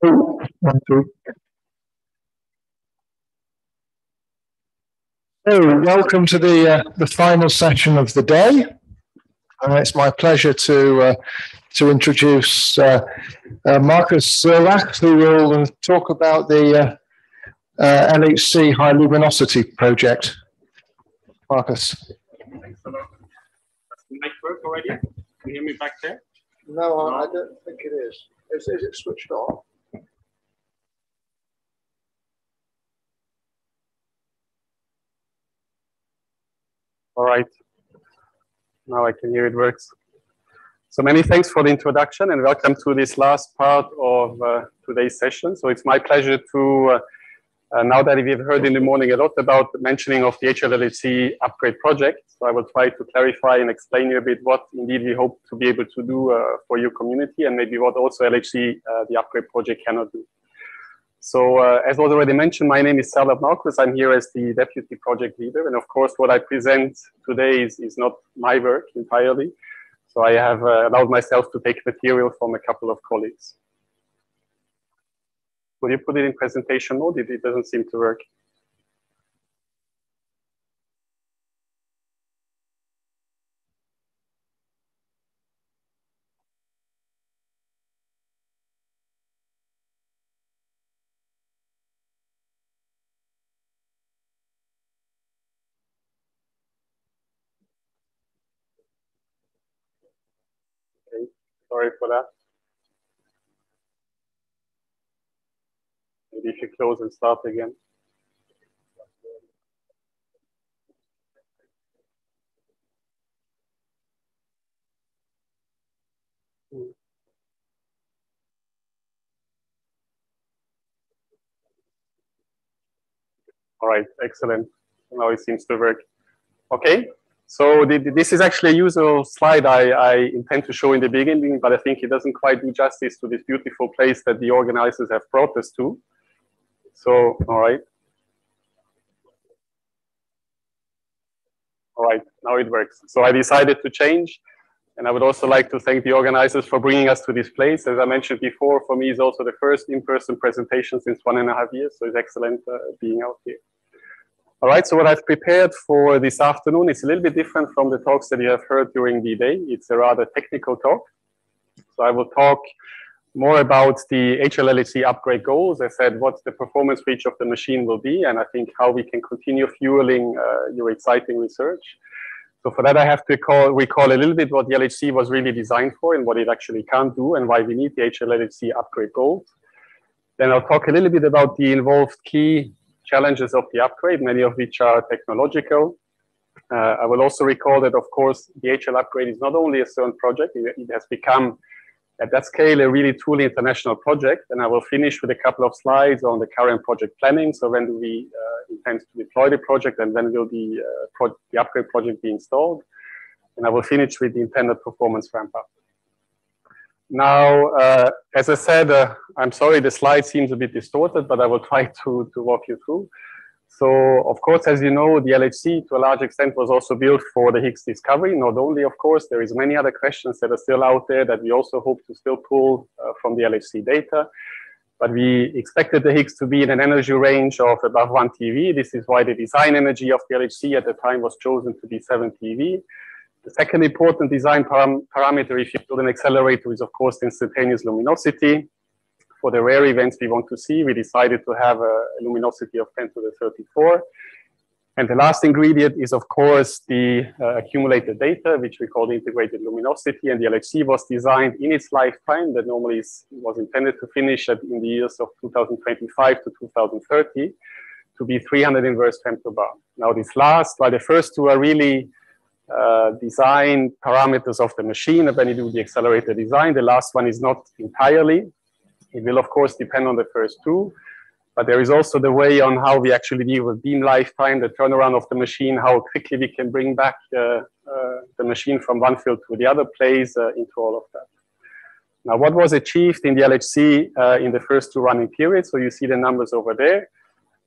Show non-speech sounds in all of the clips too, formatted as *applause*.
One, two. So, welcome to the uh, the final session of the day. Uh, it's my pleasure to uh, to introduce uh, uh, Markus Zerlauth, who will talk about the LHC High Luminosity project. Markus. Thanks a lot. Does the mic work already? Can you hear me back there? No, I don't think it is. Is, is it switched on? All right. Now I can hear it works. So many thanks for the introduction and welcome to this last part of uh, today's session. So it's my pleasure to, uh, uh, now that we've heard in the morning a lot about the mentioning of the HLLHC upgrade project, so I will try to clarify and explain you a bit what indeed we hope to be able to do uh, for your community and maybe what also LHC, uh, the upgrade project cannot do. So uh, as was already mentioned, my name is Zerlauth Markus. I'm here as the deputy project leader. And of course, what I present today is, is not my work entirely. So I have uh, allowed myself to take material from a couple of colleagues. Will you put it in presentation mode? It, it doesn't seem to work. Sorry for that. Maybe if you close and start again. All right, excellent. Now it seems to work. Okay, so the, this is actually a usual slide I, I, intend to show in the beginning, but I think it doesn't quite do justice to this beautiful place that the organizers have brought us to. So, all right. All right, now it works. So I decided to change. And I would also like to thank the organizers for bringing us to this place. As I mentioned before, for me, it's also the first in-person presentation since one and a half years. So it's excellent uh, being out here. All right, so what I've prepared for this afternoon is a little bit different from the talks that you have heard during the day. It's a rather technical talk. So I will talk more about the HLLHC upgrade goals. I said what the performance reach of the machine will be, and I think how we can continue fueling uh, your exciting research. So for that, I have to call, recall a little bit what the LHC was really designed for and what it actually can't do and why we need the HLLHC upgrade goals. Then I'll talk a little bit about the involved key challenges of the upgrade, many of which are technological. Uh, I will also recall that, of course, the HL upgrade is not only a CERN project, it, it, has become at that scale a really truly international project. And I will finish with a couple of slides on the current project planning. So when do we uh, intend to deploy the project and when will the, uh, the upgrade project be installed? And I will finish with the intended performance ramp up. Now, uh, as I said, uh, I'm sorry the slide seems a bit distorted, but I will *laughs* try to, to walk you through. So, of course, as you know, the LHC to a large extent was also built for the Higgs discovery. Not only, of course, there is many other questions that are still out there that we also hope to still pull uh, from the LHC data. But we expected the Higgs to be in an energy range of above 1 TeV. This is why the design energy of the LHC at the time was chosen to be 7 TeV. The second important design param parameter, if you build an accelerator, is of course the instantaneous luminosity. For the rare events we want to see, we decided to have a, luminosity of 10 to the 34. And the last ingredient is, of course, the uh, accumulated data, which we call the integrated luminosity. And the LHC was designed in its lifetime, that normally is, was intended to finish at, in the years of 2025 to 2030, to be 300 inverse femtobarn. Now, this last, while the first two are really uh, design parameters of the machine when you do the accelerator design. The last one is not entirely. It will, of course, depend on the first two. But there is also the way on how we actually deal with beam lifetime, the turnaround of the machine, how quickly we can bring back uh, uh, the machine from one field to the other plays uh, into all of that. Now, what was achieved in the LHC uh, in the first two running periods? So you see the numbers over there.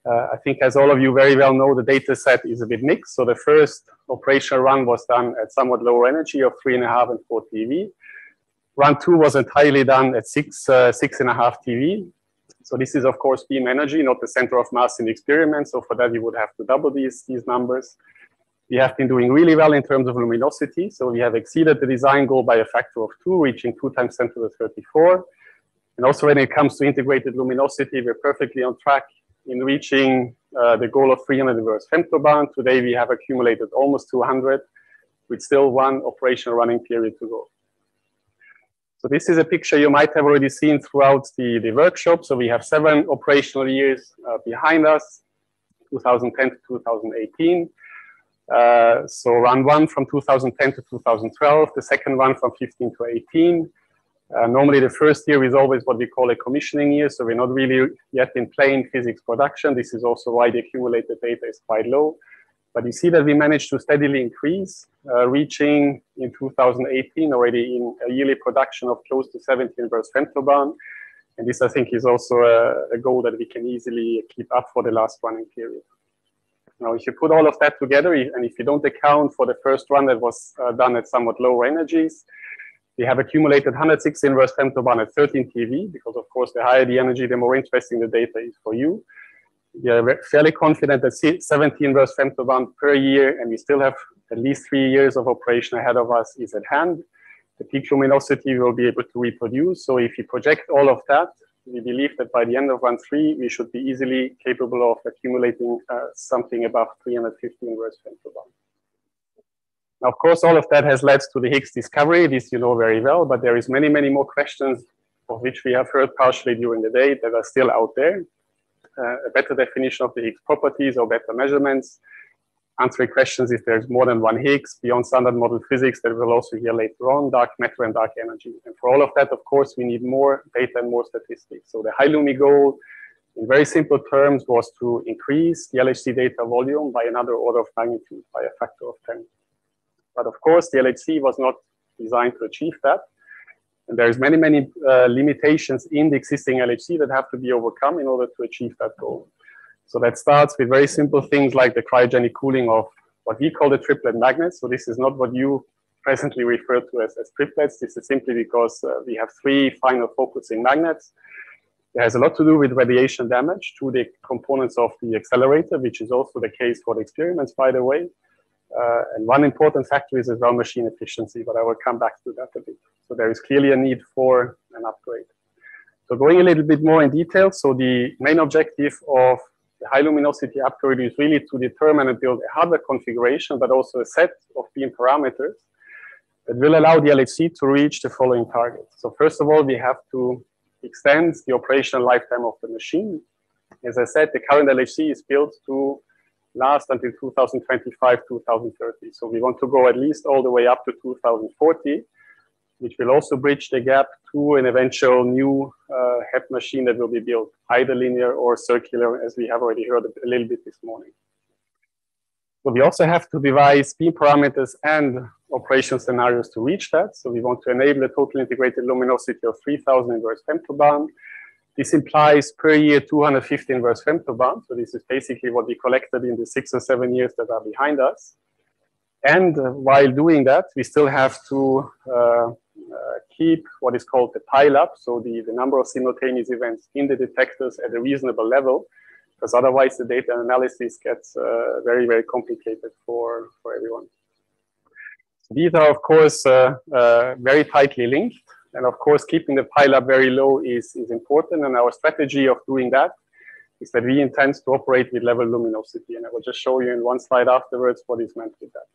Uh, I think as all of you very well know, the data set is a bit mixed. So the first operational run was done at somewhat lower energy of three and a half and four TeV. Run two was entirely done at six, uh, six and a half TeV. So this is of course beam energy, not the center of mass in the experiment. So for that, you would have to double these, these numbers. We have been doing really well in terms of luminosity. So we have exceeded the design goal by a factor of two, reaching two times 10 to the 34. And also when it comes to integrated luminosity, we're perfectly on track in reaching uh, the goal of 300 inverse femtobarn. Today we have accumulated almost 200 with still one operational running period to go. So this is a picture you might have already seen throughout the, the workshop. So we have seven operational years uh, behind us, 2010 to 2018. Uh, so run one from 2010 to 2012, the second one from 15 to 18. Uh, normally the first year is always what we call a commissioning year, so we're not really yet in plain physics production. This is also why the accumulated data is quite low. But you see that we managed to steadily increase, uh, reaching in 2018 already in a yearly production of close to 17 inverse femtobarn. And this, I think, is also a, a, goal that we can easily keep up for the last running period. Now, if you put all of that together, and if you don't account for the first run that was uh, done at somewhat lower energies, we have accumulated 106 inverse femtobarn at 13 TeV, because of course, the higher the energy, the more interesting the data is for you we are fairly confident that 17 inverse femtobarn per year, and we still have at least three years of operation ahead of us is at hand. The peak luminosity will be able to reproduce. So if you project all of that, we believe that by the end of run three, we should be easily capable of accumulating uh, something above 350 inverse femtobarn. Now, of course, all of that has led to the Higgs discovery. This you know very well, but there is many, many more questions of which we have heard partially during the day that are still out there uh, a better definition of the Higgs properties or better measurements, answering questions if there's more than one Higgs beyond standard model physics that we'll also hear later on, dark matter and dark energy. And for all of that, of course, we need more data and more statistics. So the high Lumi goal, in very simple terms, was to increase the LHC data volume by another order of magnitude, by a factor of 10. But of course, the LHC was not designed to achieve that. And there's many, many uh, limitations in the existing LHC that have to be overcome in order to achieve that goal. So that starts with very simple things like the cryogenic cooling of what we call the triplet magnets. So this is not what you presently refer to as, as triplets. This is simply because uh, we have three final focusing magnets. It has a lot to do with radiation damage to the components of the accelerator, which is also the case for the experiments, by the way. Uh, and one important factor is as well machine efficiency, but I will come back to that a bit. So there is clearly a need for an upgrade. So going a little bit more in detail, so the main objective of the high luminosity upgrade is really to determine and build a hardware configuration, but also a set of beam parameters that will allow the LHC to reach the following targets. So first of all, we have to extend the operational lifetime of the machine. As I said, the current LHC is built to last until 2025, 2030. So we want to go at least all the way up to 2040, which will also bridge the gap to an eventual new uh, HEP machine that will be built, either linear or circular, as we have already heard a little bit this morning. So we also have to devise beam parameters and operation scenarios to reach that. So we want to enable a total integrated luminosity of 3000 inverse femtobarn this implies per year 250 inverse femtobarn. So this is basically what we collected in the six or seven years that are behind us. And uh, while doing that, we still have to uh, uh, keep what is called the pile up. So the, the number of simultaneous events in the detectors at a reasonable level, because otherwise the data analysis gets uh, very, very complicated for, for everyone. These are, of course, uh, uh, very tightly linked. And of course, keeping the pile up very low is, is important. And our strategy of doing that is that we intend to operate with level luminosity. And I will just show you in one slide afterwards what is meant with that.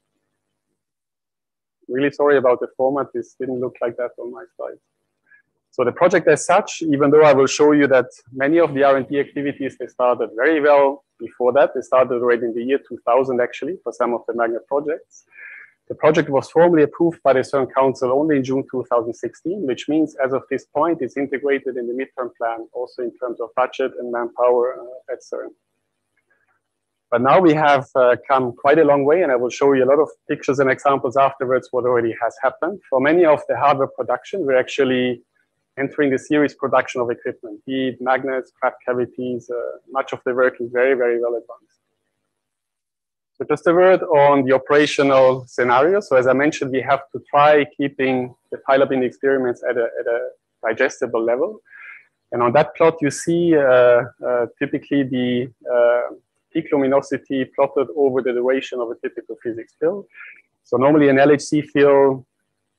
Really sorry about the format. This didn't look like that on my slide. So the project as such, even though I will show you that many of the R&D activities, they started very well before that. They started already in the year 2000, actually, for some of the magnet projects. The project was formally approved by the CERN Council only in June 2016, which means as of this point, it's integrated in the midterm plan, also in terms of budget and manpower uh, at CERN. But now we have uh, come quite a long way, and I will show you a lot of pictures and examples afterwards what already has happened. For many of the hardware production, we're actually entering the series production of equipment, be it magnets, crab cavities, uh, much of the work is very, very well advanced. So just a word on the operational scenario. So as I mentioned, we have to try keeping the pile-up in experiments at a, at a digestible level. And on that plot, you see uh, uh, typically the uh, peak luminosity plotted over the duration of a typical physics fill. So normally an LHC fill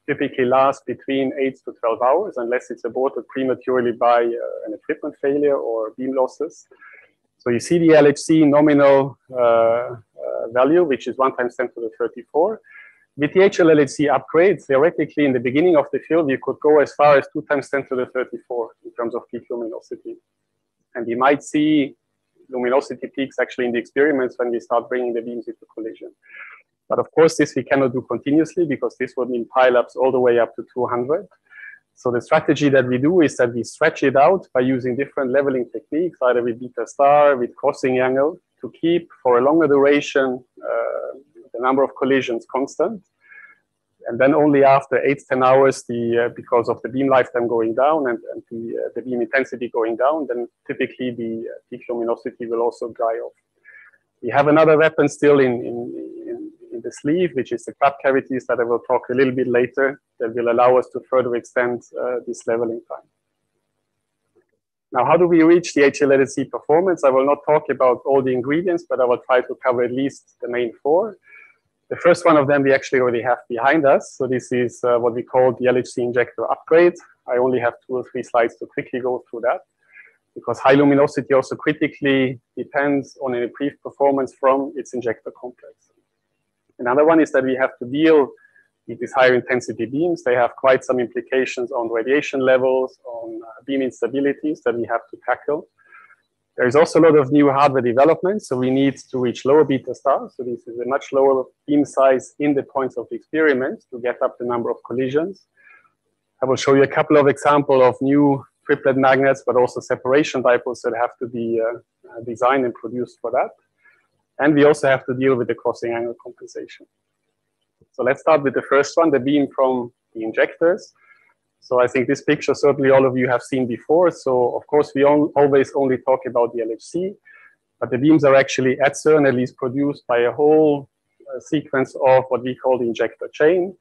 typically lasts between 8 to 12 hours unless it's aborted prematurely by uh, an equipment failure or beam losses. So you see the LHC nominal uh, uh, value, which is 1 times 10 to the 34. With the HLLHC upgrade, theoretically, in the beginning of the fill, you could go as far as 2 times 10 to the 34 in terms of peak luminosity. And we might see luminosity peaks actually in the experiments when we start bringing the beams into collision. But of course, this we cannot do continuously because this would mean pileups all the way up to 200. So the strategy that we do is that we stretch it out by using different leveling techniques, either with beta star, with crossing angle, to keep for a longer duration uh, the number of collisions constant. And then only after eight, 10 hours, the, uh, because of the beam lifetime going down and, and the, uh, the beam intensity going down, then typically the uh, peak luminosity will also dry off. We have another weapon still in, in, in, in the sleeve, which is the crab cavities that I will talk a little bit later that will allow us to further extend uh, this leveling time. Now, how do we reach the HLLHC performance? I will not talk about all the ingredients, but I will try to cover at least the main four. The first one of them we actually already have behind us. So this is uh, what we call the LHC injector upgrade. I only have two or three slides to quickly go through that because high luminosity also critically depends on an improved performance from its injector complex. Another one is that we have to deal with these higher intensity beams. They have quite some implications on radiation levels, on uh, beam instabilities that we have to tackle. There is also a lot of new hardware development, so we need to reach lower beta stars. So this is a much lower beam size in the points of the experiment to get up the number of collisions. I will show you a couple of examples of new triplet magnets, but also separation dipoles that have to be uh, designed and produced for that. And we also have to deal with the crossing angle compensation. So let's start with the first one, the beam from the injectors. So I think this picture, certainly all of you have seen before. So of course, we always only talk about the LHC, but the beams are actually at CERN at least produced by a whole uh, sequence of what we call the injector chain.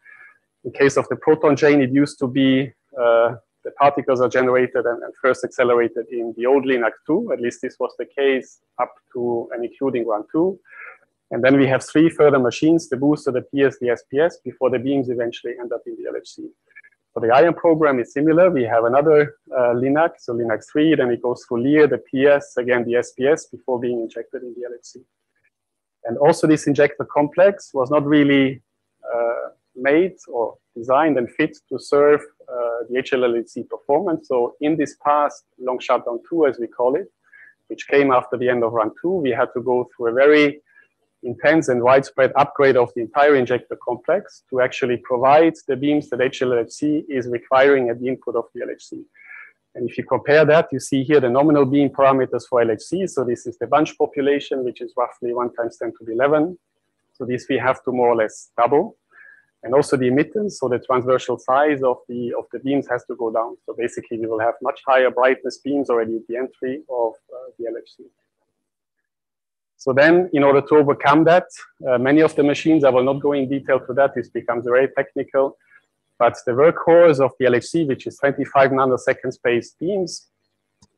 In case of the proton chain, it used to be uh, the particles are generated and, and, first accelerated in the old LINAC 2. At least this was the case up to and including run 2. And then we have three further machines, the booster, the PS, the SPS, before the beams eventually end up in the LHC. For the ION program is similar. We have another uh, LINAC, so LINAC 3, then it goes through LEIR, the PS, again the SPS, before being injected in the LHC. And also this injector complex was not really uh, made or designed and fit to serve uh, the HLLHC performance. So in this past long shutdown two, as we call it, which came after the end of run two, we had to go through a very intense and widespread upgrade of the entire injector complex to actually provide the beams that HLLHC is requiring at the input of the LHC. And if you compare that, you see here the nominal beam parameters for LHC. So this is the bunch population, which is roughly 1 times 10 to the 11. So this we have to more or less double. And also the emittance, so the transversal size of the, of the beams has to go down. So basically we will have much higher brightness beams already at the entry of uh, the LHC. So then, in order to overcome that, uh, many of the machines, I will not go in detail to that, this becomes very technical, but the workhorse of the LHC, which is 25 nanosecond space beams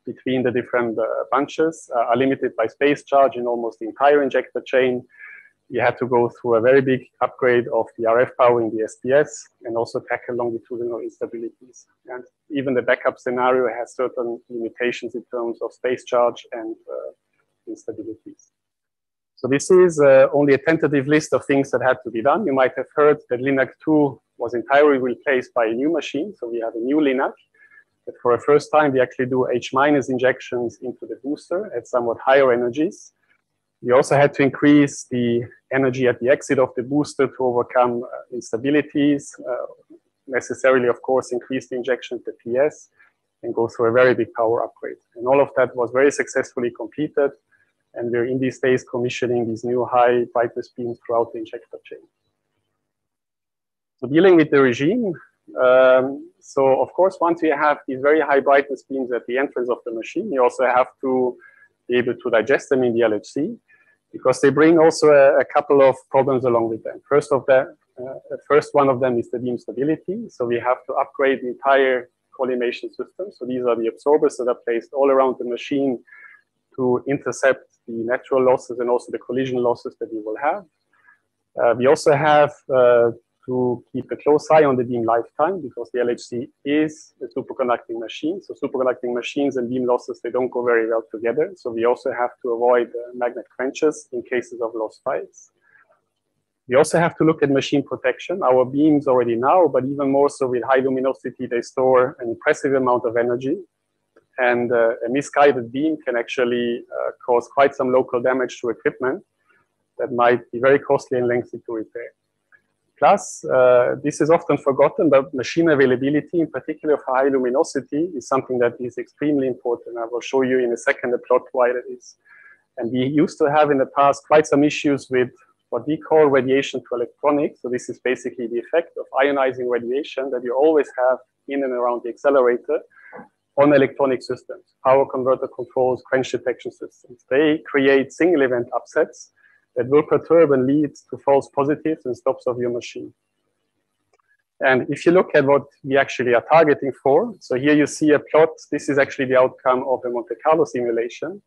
between the different uh, bunches, uh, are limited by space charge in almost the entire injector chain. You had to go through a very big upgrade of the RF power in the SPS and also tackle longitudinal instabilities. And even the backup scenario has certain limitations in terms of space charge and uh, instabilities. So this is uh, only a tentative list of things that had to be done. You might have heard that LINAC 2 was entirely replaced by a new machine. So we have a new LINAC. But for the first time, we actually do H minus injections into the booster at somewhat higher energies. We also had to increase the energy at the exit of the booster to overcome uh, instabilities, uh, necessarily, of course, increase the injection to PS and go through a very big power upgrade. And all of that was very successfully completed and we're in these days commissioning these new high brightness beams throughout the injector chain. So dealing with the regime, um, so of course, once you have these very high brightness beams at the entrance of the machine, you also have to be able to digest them in the LHC because they bring also a, a couple of problems along with them. First of the, uh, first one of them is the beam stability. So we have to upgrade the entire collimation system. So these are the absorbers that are placed all around the machine to intercept the natural losses and also the collision losses that you will have. Uh, we also have uh, to keep a close eye on the beam lifetime because the LHC is a superconducting machine. So superconducting machines and beam losses, they don't go very well together. So we also have to avoid uh, magnet quenches in cases of lost files. We also have to look at machine protection. Our beams already now, but even more so with high luminosity, they store an impressive amount of energy. And uh, a misguided beam can actually uh, cause quite some local damage to equipment that might be very costly and lengthy to repair. Plus, uh, this is often forgotten, but machine availability, in particular for high luminosity, is something that is extremely important. I will show you in a second the plot why that is. And we used to have in the past quite some issues with what we call radiation to electronics. So this is basically the effect of ionizing radiation that you always have in and around the accelerator on electronic systems, power converter controls, quench detection systems. They create single event upsets that will perturb and lead to false positives and stops of your machine. And if you look at what we actually are targeting for, so here you see a plot, this is actually the outcome of a Monte Carlo simulation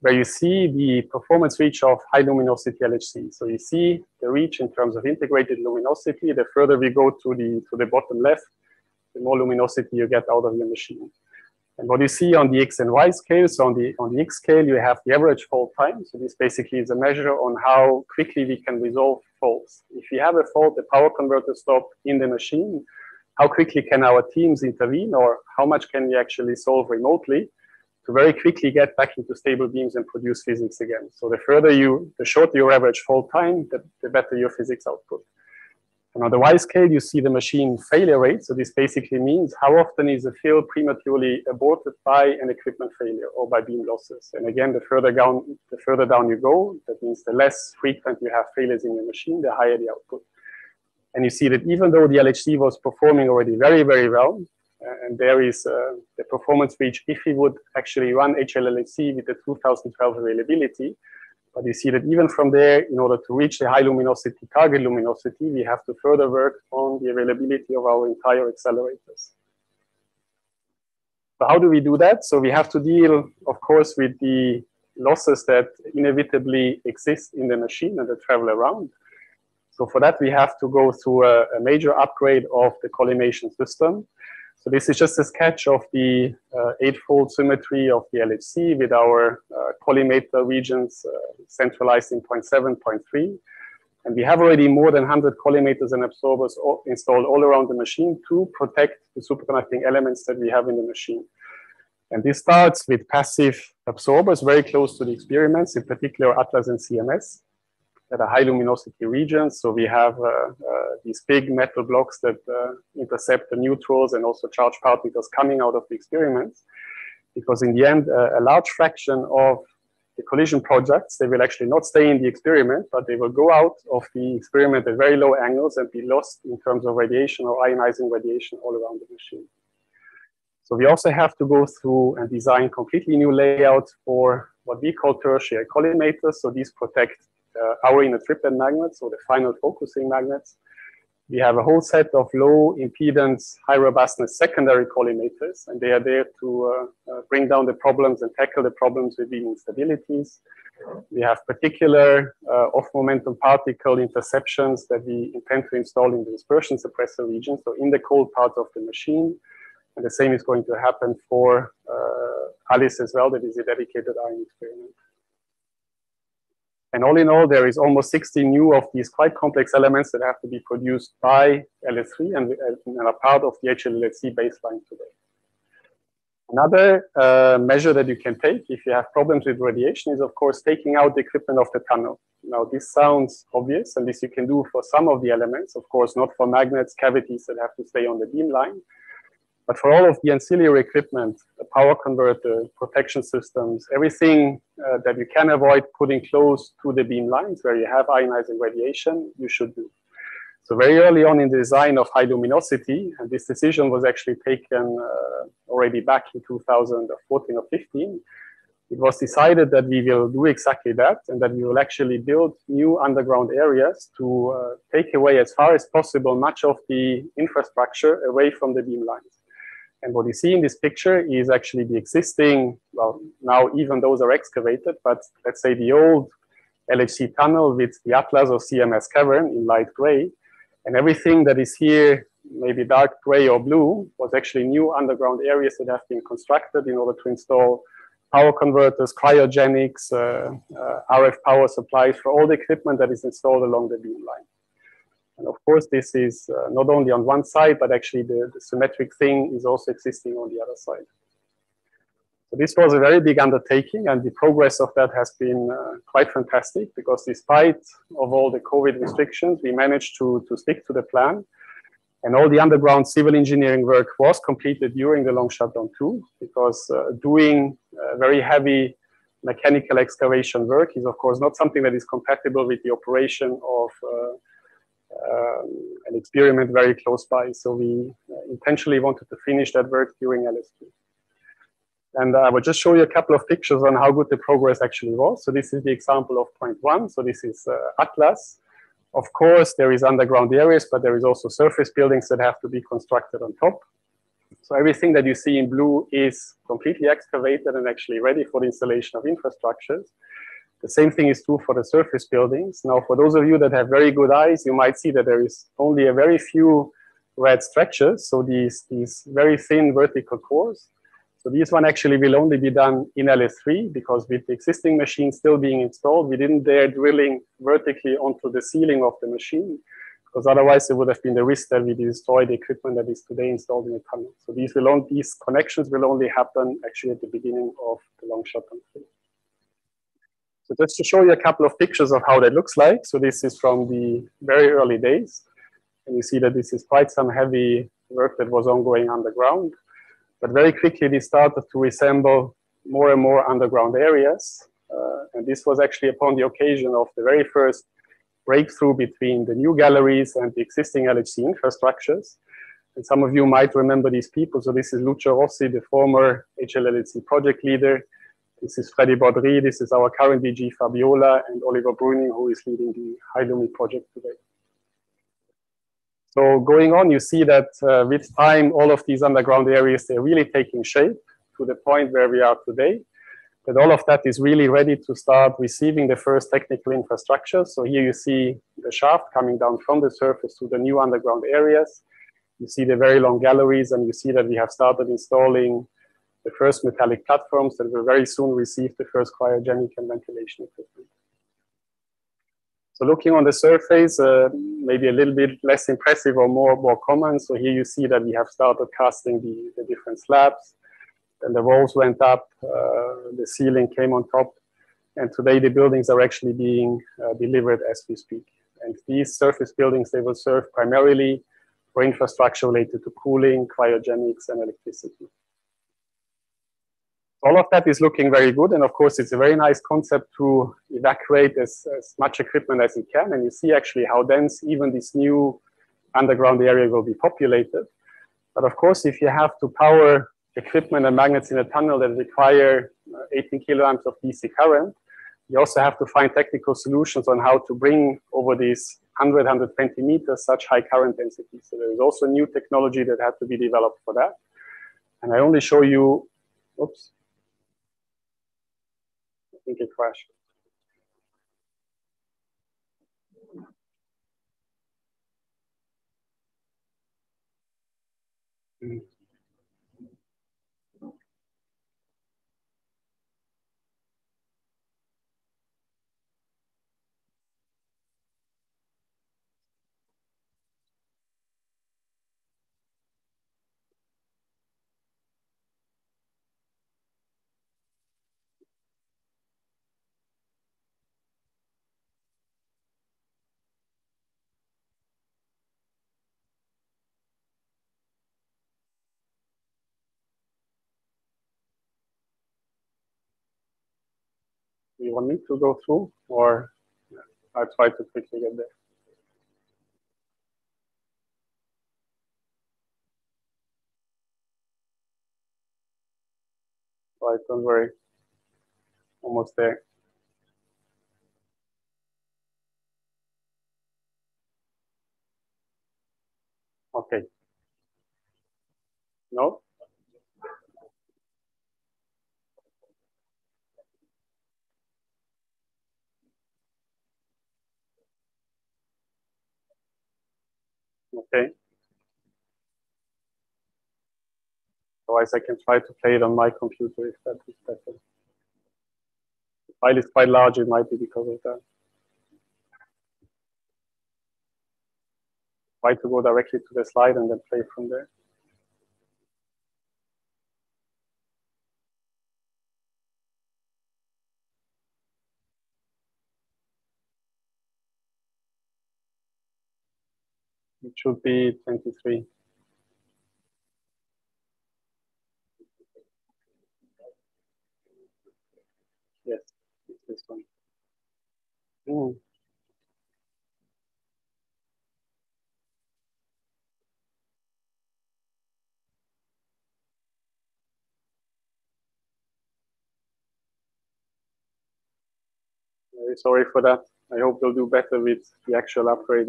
where you see the performance reach of high luminosity LHC. So you see the reach in terms of integrated luminosity. The further we go to the, to the bottom left, the more luminosity you get out of your machine. And what you see on the X and Y scale, so on the, on the X scale, you have the average fault time. So this basically is a measure on how quickly we can resolve faults. If you have a fault, the power converter stop in the machine, how quickly can our teams intervene or how much can we actually solve remotely? to very quickly get back into stable beams and produce physics again. So the further you, the shorter your average fault time, the, the better your physics output. And on the Y scale, you see the machine failure rate. So this basically means how often is a fill prematurely aborted by an equipment failure or by beam losses. And again, the further down, the further down you go, that means the less frequent you have failures in your machine, the higher the output. And you see that even though the LHC was performing already very, very well, and there is uh, the performance reach if we would actually run HLLHC with the 2012 availability. But you see that even from there, in order to reach the high luminosity target luminosity, we have to further work on the availability of our entire accelerators. So how do we do that? So we have to deal, of course, with the losses that inevitably exist in the machine and that travel around. So for that, we have to go through a, a major upgrade of the collimation system. So this is just a sketch of the uh, eightfold symmetry of the LHC with our uh, collimator regions uh, centralized in 0.7, 0.3. And we have already more than 100 collimators and absorbers all installed all around the machine to protect the superconducting elements that we have in the machine. And this starts with passive absorbers very close to the experiments, in particular Atlas and CMS that are high luminosity regions. So we have uh, uh, these big metal blocks that uh, intercept the neutrals and also charged particles coming out of the experiments. Because in the end, a large fraction of the collision projects, they will actually not stay in the experiment, but they will go out of the experiment at very low angles and be lost in terms of radiation or ionizing radiation all around the machine. So we also have to go through and design completely new layouts for what we call tertiary collimators. So these protect uh, our inner triplet magnets, or the final focusing magnets. We have a whole set of low impedance, high robustness secondary collimators, and they are there to uh, uh, bring down the problems and tackle the problems with the instabilities. We have particular uh, off momentum particle interceptions that we intend to install in the dispersion suppressor region, so in the cold part of the machine. And the same is going to happen for uh, Alice as well, that is a dedicated ion experiment. And all in all, there is almost 60 new of these quite complex elements that have to be produced by LS3 and, and are part of the HLLHC baseline today. Another uh, measure that you can take if you have problems with radiation is, of course, taking out the equipment of the tunnel. Now, this sounds obvious, and this you can do for some of the elements, of course, not for magnets, cavities that have to stay on the beam line. But for all of the ancillary equipment, the power converter, protection systems, everything uh, that you can avoid putting close to the beam lines where you have ionizing radiation, you should do. So very early on in the design of high luminosity, and this decision was actually taken uh, already back in 2014 or 15, it was decided that we will do exactly that and that we will actually build new underground areas to uh, take away as far as possible much of the infrastructure away from the beam lines. And what you see in this picture is actually the existing, well, now even those are excavated, but let's say the old LHC tunnel with the Atlas or CMS cavern in light gray. And everything that is here, maybe dark gray or blue, was actually new underground areas that have been constructed in order to install power converters, cryogenics, uh, uh, RF power supplies for all the equipment that is installed along the beam line. And of course, this is uh, not only on one side, but actually the, the, symmetric thing is also existing on the other side. So this was a very big undertaking, and the progress of that has been uh, quite fantastic because despite of all the COVID restrictions, we managed to, to stick to the plan. And all the underground civil engineering work was completed during the long shutdown two, because uh, doing uh, very heavy mechanical excavation work is of course not something that is compatible with the operation of uh, um, an experiment very close by. So we uh, intentionally wanted to finish that work during LS2. And I will just show you a couple of pictures on how good the progress actually was. So this is the example of point one. So this is uh, Atlas. Of course, there is underground areas, but there is also surface buildings that have to be constructed on top. So everything that you see in blue is completely excavated and actually ready for the installation of infrastructures. The same thing is true for the surface buildings. Now, for those of you that have very good eyes, you might see that there is only a very few red stretches. So these, these very thin vertical cores. So this one actually will only be done in LS3 because with the existing machine still being installed, we didn't dare drilling vertically onto the ceiling of the machine because otherwise it would have been the risk that we destroy the equipment that is today installed in the tunnel. So these will only, these connections will only happen actually at the beginning of the long shutdown phase. So just to show you a couple of pictures of how that looks like. So this is from the very early days. And you see that this is quite some heavy work that was ongoing underground. But very quickly, they started to resemble more and more underground areas. Uh, and this was actually upon the occasion of the very first breakthrough between the new galleries and the existing LHC infrastructures. And some of you might remember these people. So this is Lucio Rossi, the former HLLHC project leader. This is Freddy Bordry, this is our current DG Fabiola, and Oliver Bruning, who is leading the HiLumi project today. So going on, you see that uh, with time, all of these underground areas, they're really taking shape to the point where we are today. That all of that is really ready to start receiving the first technical infrastructure. So here you see the shaft coming down from the surface to the new underground areas. You see the very long galleries, and you see that we have started installing the first metallic platforms that will very soon receive the first cryogenic and ventilation equipment. So looking on the surface, uh, maybe a little bit less impressive or more, more common. So here you see that we have started casting the, the different slabs. Then the walls went up, uh, the ceiling came on top. And today the buildings are actually being uh, delivered as we speak. And these surface buildings, they will serve primarily for infrastructure related to cooling, cryogenics, and electricity all of that is looking very good. And of course, it's a very nice concept to evacuate as, as much equipment as you can. And you see actually how dense even this new underground area will be populated. But of course, if you have to power equipment and magnets in a tunnel that require uh, 18 kiloamps of DC current, you also have to find technical solutions on how to bring over these 100, 120 meters such high current density. So there is also new technology that had to be developed for that. And I only show you, oops, think it crashed. Mm. You want me to go through or I try to quickly get there? Right, don't worry. Almost there. Okay. No? Okay. Otherwise, I can try to play it on my computer if that is better. The file is quite large, it might be because of that. Try to go directly to the slide and then play from there. Should be 23. Yes, it's this one. Mm. Sorry for that. I hope they'll do better with the actual upgrade.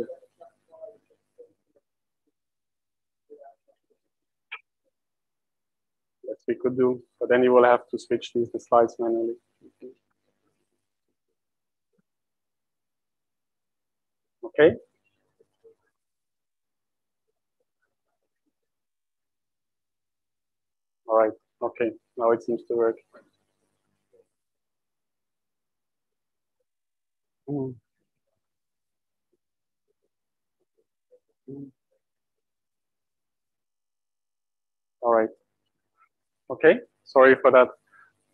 We could do, but then you will have to switch these the slides manually. Okay. All right. Okay. Now it seems to work. Mm. Mm. All right. Okay, sorry for that.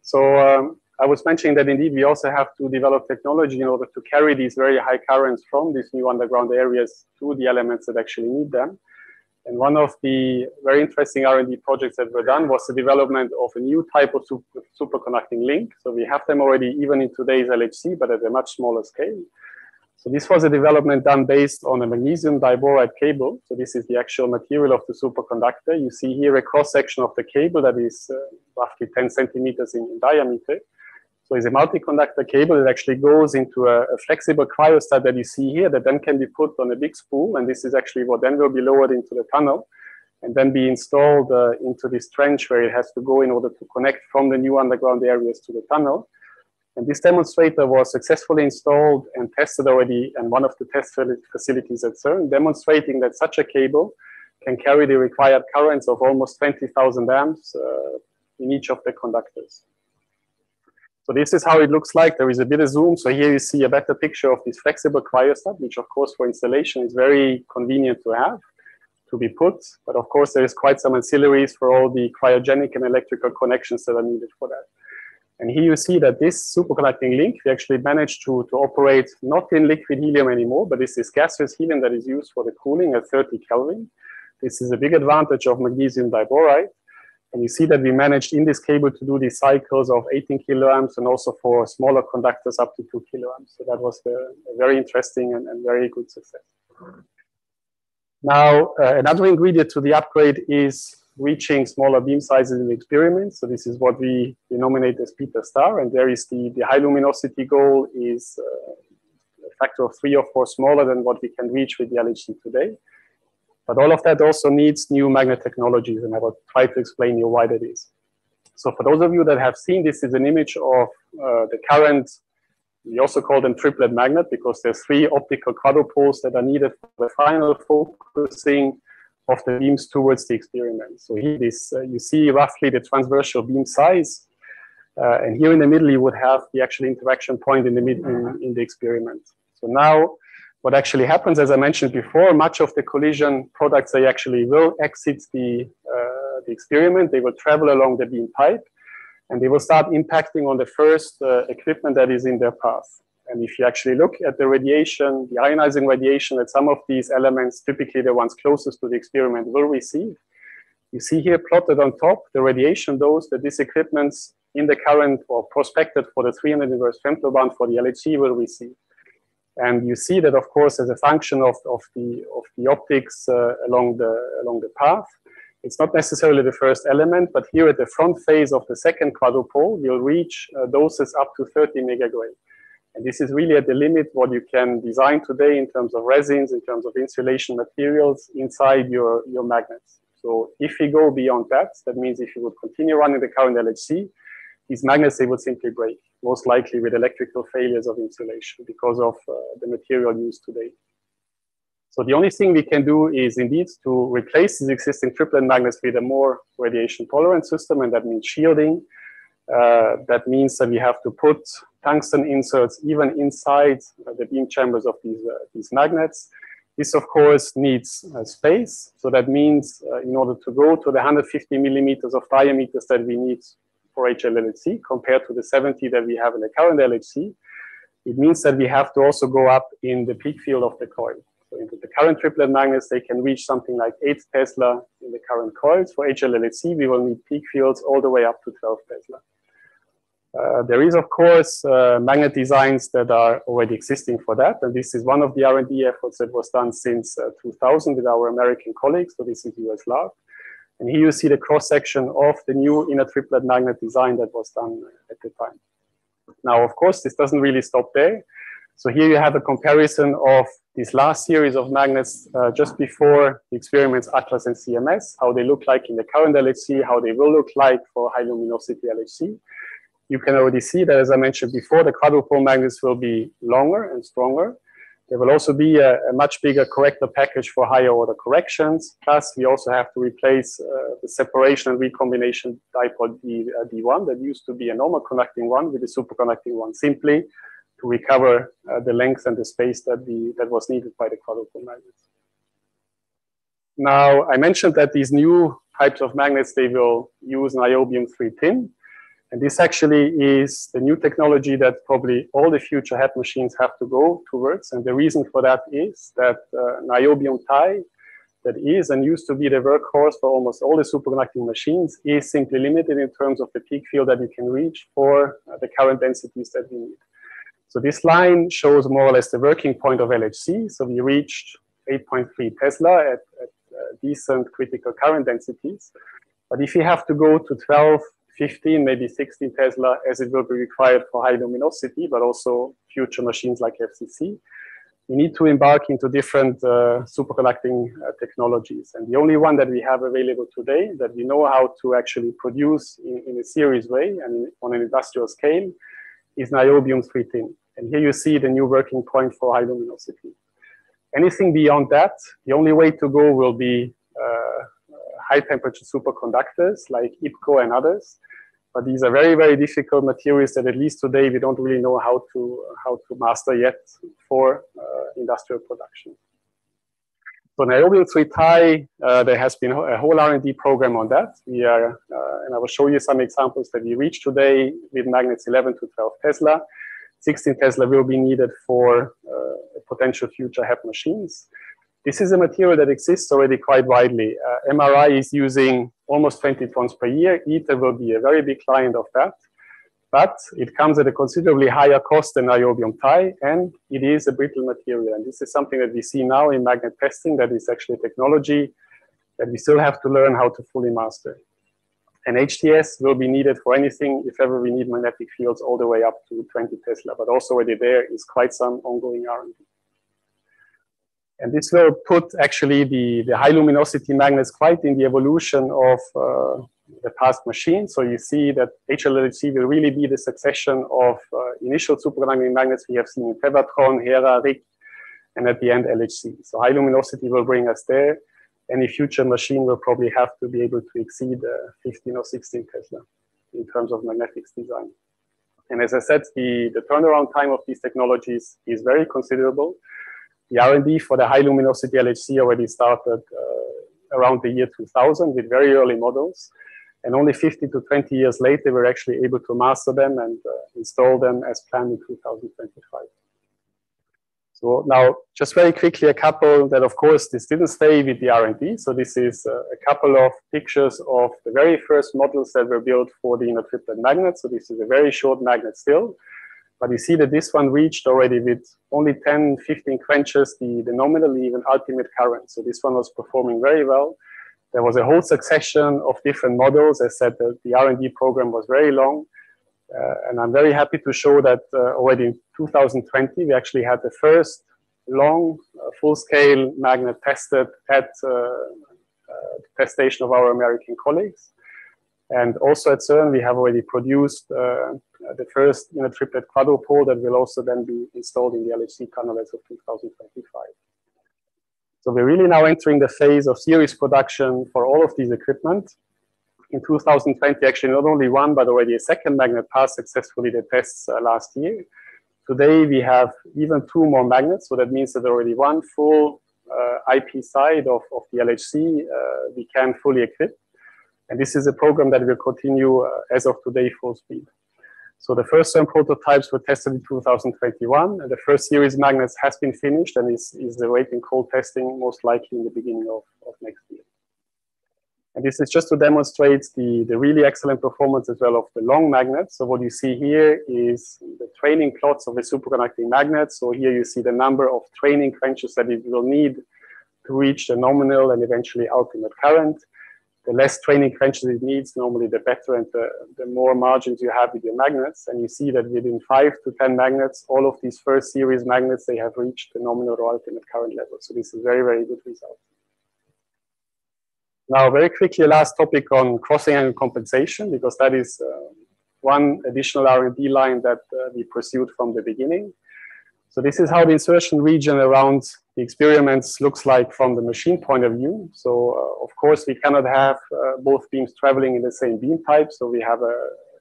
So um, I was mentioning that indeed we also have to develop technology in order to carry these very high currents from these new underground areas to the elements that actually need them. And one of the very interesting R&D projects that were done was the development of a new type of super, superconducting link. So we have them already even in today's LHC, but at a much smaller scale. So this was a development done based on a magnesium diboride cable. So this is the actual material of the superconductor. You see here a cross section of the cable that is uh, roughly 10 centimeters in, in, diameter. So it's a multi-conductor cable that actually goes into a, a, flexible cryostat that you see here that then can be put on a big spool. And this is actually what then will be lowered into the tunnel and then be installed uh, into this trench where it has to go in order to connect from the new underground areas to the tunnel. And this demonstrator was successfully installed and tested already in one of the test facilities at CERN, demonstrating that such a cable can carry the required currents of almost 20,000 amps uh, in each of the conductors. So this is how it looks like. There is a bit of zoom. So here you see a better picture of this flexible cryostat, which of course for installation is very convenient to have, to be put. But of course there is quite some ancillaries for all the cryogenic and electrical connections that are needed for that. And here you see that this superconducting link, we actually managed to, to operate not in liquid helium anymore, but this is gaseous helium that is used for the cooling at 30 Kelvin. This is a big advantage of magnesium diboride. And you see that we managed in this cable to do these cycles of 18 kiloamps and also for smaller conductors up to 2 kiloamps. So that was a very interesting and, and very good success. Now, uh, another ingredient to the upgrade is reaching smaller beam sizes in the experiment. So this is what we denominate as beta star. And there is the, the high luminosity goal is uh, a factor of three or four smaller than what we can reach with the LHC today. But all of that also needs new magnet technologies, and I will try to explain you why that is. So for those of you that have seen, this is an image of uh, the current, we also call them triplet magnet because there's three optical quadrupoles that are needed for the final focusing of the beams towards the experiment. So here this, uh, you see roughly the transversal beam size. Uh, and here in the middle, you would have the actual interaction point in the, mid, in, in the experiment. So now what actually happens, as I mentioned before, much of the collision products, they actually will exit the, uh, the experiment. They will travel along the beam pipe and they will start impacting on the first uh, equipment that is in their path. And if you actually look at the radiation, the ionizing radiation that some of these elements, typically the ones closest to the experiment, will receive, you see here plotted on top the radiation dose that these equipments in the current or prospected for the 300 inverse femtobarn for the LHC will receive. And you see that, of course, as a function of, of, the, of the optics uh, along, the, along the path, it's not necessarily the first element, but here at the front phase of the second quadrupole, you'll reach uh, doses up to 30 megagray. And this is really at the limit what you can design today in terms of resins, in terms of insulation materials inside your, your magnets. So if we go beyond that, that means if you would continue running the current LHC, these magnets, they would simply break, most likely with electrical failures of insulation because of uh, the material used today. So the only thing we can do is indeed to replace these existing triplet magnets with a more radiation tolerant system, and that means shielding. Uh, that means that we have to put tungsten inserts even inside the beam chambers of these, uh, these magnets. This, of course, needs uh, space. So that means uh, in order to go to the 150 millimeters of diameters that we need for HLLHC compared to the 70 that we have in the current LHC, it means that we have to also go up in the peak field of the coil. So into the current triplet magnets, they can reach something like 8 Tesla in the current coils. For HLLHC, we will need peak fields all the way up to 12 Tesla. Uh, there is, of course, uh, magnet designs that are already existing for that, and this is one of the R&D efforts that was done since uh, 2000 with our American colleagues. So this is US Lab, and here you see the cross section of the new inner triplet magnet design that was done at the time. Now, of course, this doesn't really stop there. So here you have a comparison of this last series of magnets uh, just before the experiments Atlas and CMS, how they look like in the current LHC, how they will look like for high luminosity LHC you can already see that, as I mentioned before, the quadrupole magnets will be longer and stronger. There will also be a, a much bigger corrector package for higher order corrections. Plus, we also have to replace uh, the separation and recombination dipole D, uh, D1 that used to be a normal conducting one with a superconducting one simply to recover uh, the length and the space that, the, that was needed by the quadrupole magnets. Now, I mentioned that these new types of magnets, they will use niobium 3 tin. And this actually is the new technology that probably all the future HEP machines have to go towards. And the reason for that is that uh, niobium tie, that is and used to be the workhorse for almost all the superconducting machines, is simply limited in terms of the peak field that you can reach for uh, the current densities that we need. So this line shows more or less the working point of LHC. So we reached 8.3 Tesla at, at uh, decent critical current densities. But if you have to go to 12 15, maybe 16 Tesla, as it will be required for high luminosity, but also future machines like FCC. We need to embark into different uh, superconducting uh, technologies. And the only one that we have available today that we know how to actually produce in, in a series way and on an industrial scale is niobium 3 tin. And here you see the new working point for high luminosity. Anything beyond that, the only way to go will be uh, high temperature superconductors like YBCO and others. But these are very, very difficult materials that at least today we don't really know how to, how to master yet for uh, industrial production. So niobium 3 tin, uh, there has been a whole R&D program on that. We are, uh, and I will show you some examples that we reached today with magnets 11 to 12 Tesla. 16 Tesla will be needed for uh, potential future HEP machines. This is a material that exists already quite widely. Uh, MRI is using almost 20 tons per year. ITER will be a very big client of that. But it comes at a considerably higher cost than niobium tie, and it is a brittle material. And this is something that we see now in magnet testing that is actually a technology that we still have to learn how to fully master. And HTS will be needed for anything if ever we need magnetic fields all the way up to 20 Tesla. But also already there is quite some ongoing R&D. And this will put actually the, the high luminosity magnets quite in the evolution of uh, the past machine. So you see that HLLHC will really be the succession of uh, initial superconducting magnets we have seen in Tevatron, Hera, RHIC, and at the end LHC. So high luminosity will bring us there. Any future machine will probably have to be able to exceed uh, 15 or 16 Tesla in terms of magnetics design. And as I said, the, the turnaround time of these technologies is very considerable the R&D for the high luminosity LHC already started uh, around the year 2000 with very early models. And only 50 to 20 years later, we were actually able to master them and uh, install them as planned in 2025. So now, just very quickly, a couple that, of course, this didn't stay with the R&D. So this is uh, a couple of pictures of the very first models that were built for the inner triplet magnet. So this is a very short magnet still. But you see that this one reached already with only 10, 15 quenches the, the nominally even ultimate current. So this one was performing very well. There was a whole succession of different models. I said that the R&D program was very long. Uh, and I'm very happy to show that uh, already in 2020, we actually had the first long uh, full-scale magnet tested at uh, uh, the test station of our American colleagues. And also at CERN, we have already produced uh, the first you know, triplet quadrupole that will also then be installed in the LHC as of 2025. So we're really now entering the phase of series production for all of these equipment. In 2020, actually not only one, but already a second magnet passed successfully the tests uh, last year. Today we have even two more magnets, so that means that already one full uh, IP side of, of the LHC uh, we can fully equip. And this is a program that will continue uh, as of today full speed. So the first term prototypes were tested in 2021, and the first series magnets has been finished and is, is awaiting cold testing most likely in the beginning of, of next year. And this is just to demonstrate the, the really excellent performance as well of the long magnets. So what you see here is the training plots of the superconducting magnets. So here you see the number of training quenches that it will need to reach the nominal and eventually ultimate current the less training quenches it needs, normally the better and the, the more margins you have with your magnets. And you see that within five to 10 magnets, all of these first series magnets, they have reached the nominal or ultimate current level. So this is very, very good result. Now, very quickly, last topic on crossing angle compensation, because that is uh, one additional R&D line that uh, we pursued from the beginning. So this is how the insertion region around the experiments looks like from the machine point of view. So uh, of course we cannot have uh, both beams traveling in the same beam pipe. So we have a,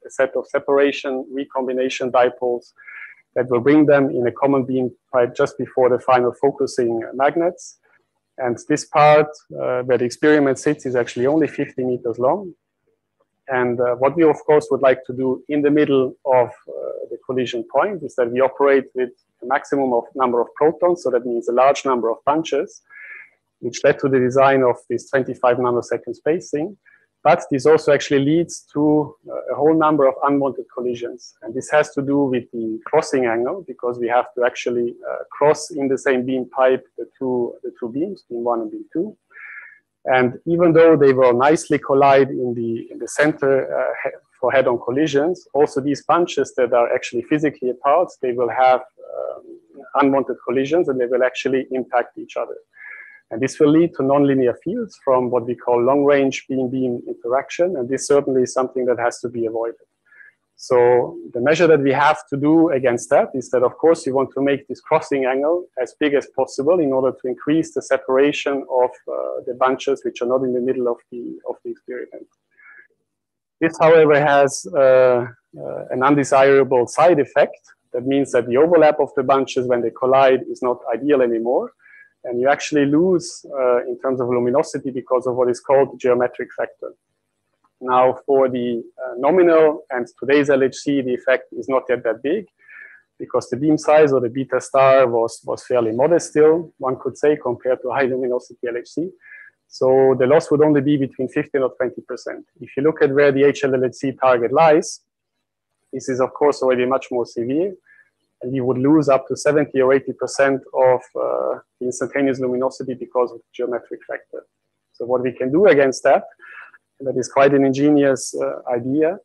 a, set of separation recombination dipoles that will bring them in a common beam pipe just before the final focusing magnets. And this part uh, where the experiment sits is actually only 50 meters long. And uh, what we of course would like to do in the middle of uh, the collision point is that we operate with a maximum of number of protons, so that means a large number of bunches, which led to the design of this 25 nanosecond spacing. But this also actually leads to uh, a whole number of unwanted collisions. And this has to do with the crossing angle because we have to actually uh, cross in the same beam pipe the two, the two beams, beam one and beam two. And even though they will nicely collide in the, in the center uh, for head-on collisions, also these bunches that are actually physically apart, they will have um, unwanted collisions and they will actually impact each other. And this will lead to nonlinear fields from what we call long-range beam-beam interaction, and this certainly is something that has to be avoided. So the measure that we have to do against that is that, of course, you want to make this crossing angle as big as possible in order to increase the separation of uh, the bunches which are not in the middle of the, of the experiment. This, however, has uh, uh, an undesirable side effect. That means that the overlap of the bunches when they collide is not ideal anymore. And you actually lose uh, in terms of luminosity because of what is called the geometric factor. Now, for the nominal and today's LHC, the effect is not yet that big because the beam size or the beta star was, was fairly modest still, one could say, compared to high luminosity LHC. So the loss would only be between 15 or 20%. If you look at where the HLLHC target lies, this is of course already much more severe. And you would lose up to 70 or 80% of uh, the instantaneous luminosity because of the geometric factor. So what we can do against that, and that is quite an ingenious uh, idea,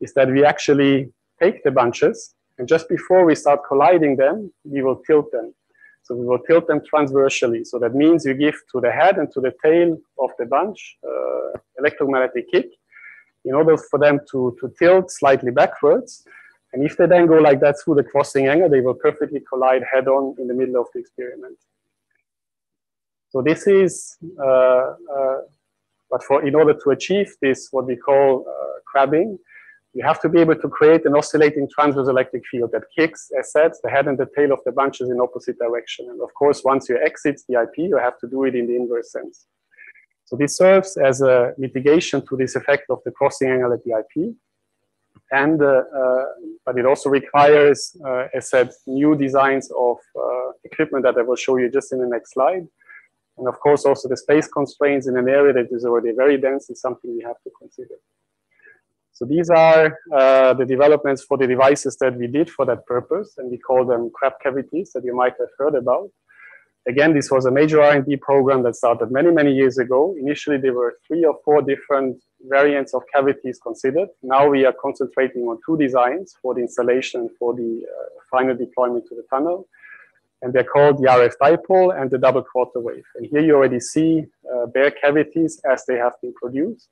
is that we actually take the bunches and just before we start colliding them, we will tilt them. So we will tilt them transversely. So that means you give to the head and to the tail of the bunch uh, electromagnetic kick in order for them to, to tilt slightly backwards. And if they then go like that through the crossing angle, they will perfectly collide head on in the middle of the experiment. So this is, uh, uh, but for in order to achieve this, what we call uh, crabbing, you have to be able to create an oscillating transverse electric field that kicks, as said, the head and the tail of the bunches in opposite direction. And of course, once you exit the IP, you have to do it in the inverse sense. So this serves as a mitigation to this effect of the crossing angle at the IP. And, uh, uh, but it also requires, uh, as said, new designs of uh, equipment that I will show you just in the next slide. And of course, also the space constraints in an area that is already very dense is something we have to consider. So these are uh, the developments for the devices that we did for that purpose, and we call them crab cavities that you might have heard about. Again, this was a major R&D program that started many, many years ago. Initially, there were three or four different variants of cavities considered. Now we are concentrating on two designs for the installation for the uh, final deployment to the tunnel. And they're called the RF dipole and the double quarter wave. And here you already see uh, bare cavities as they have been produced.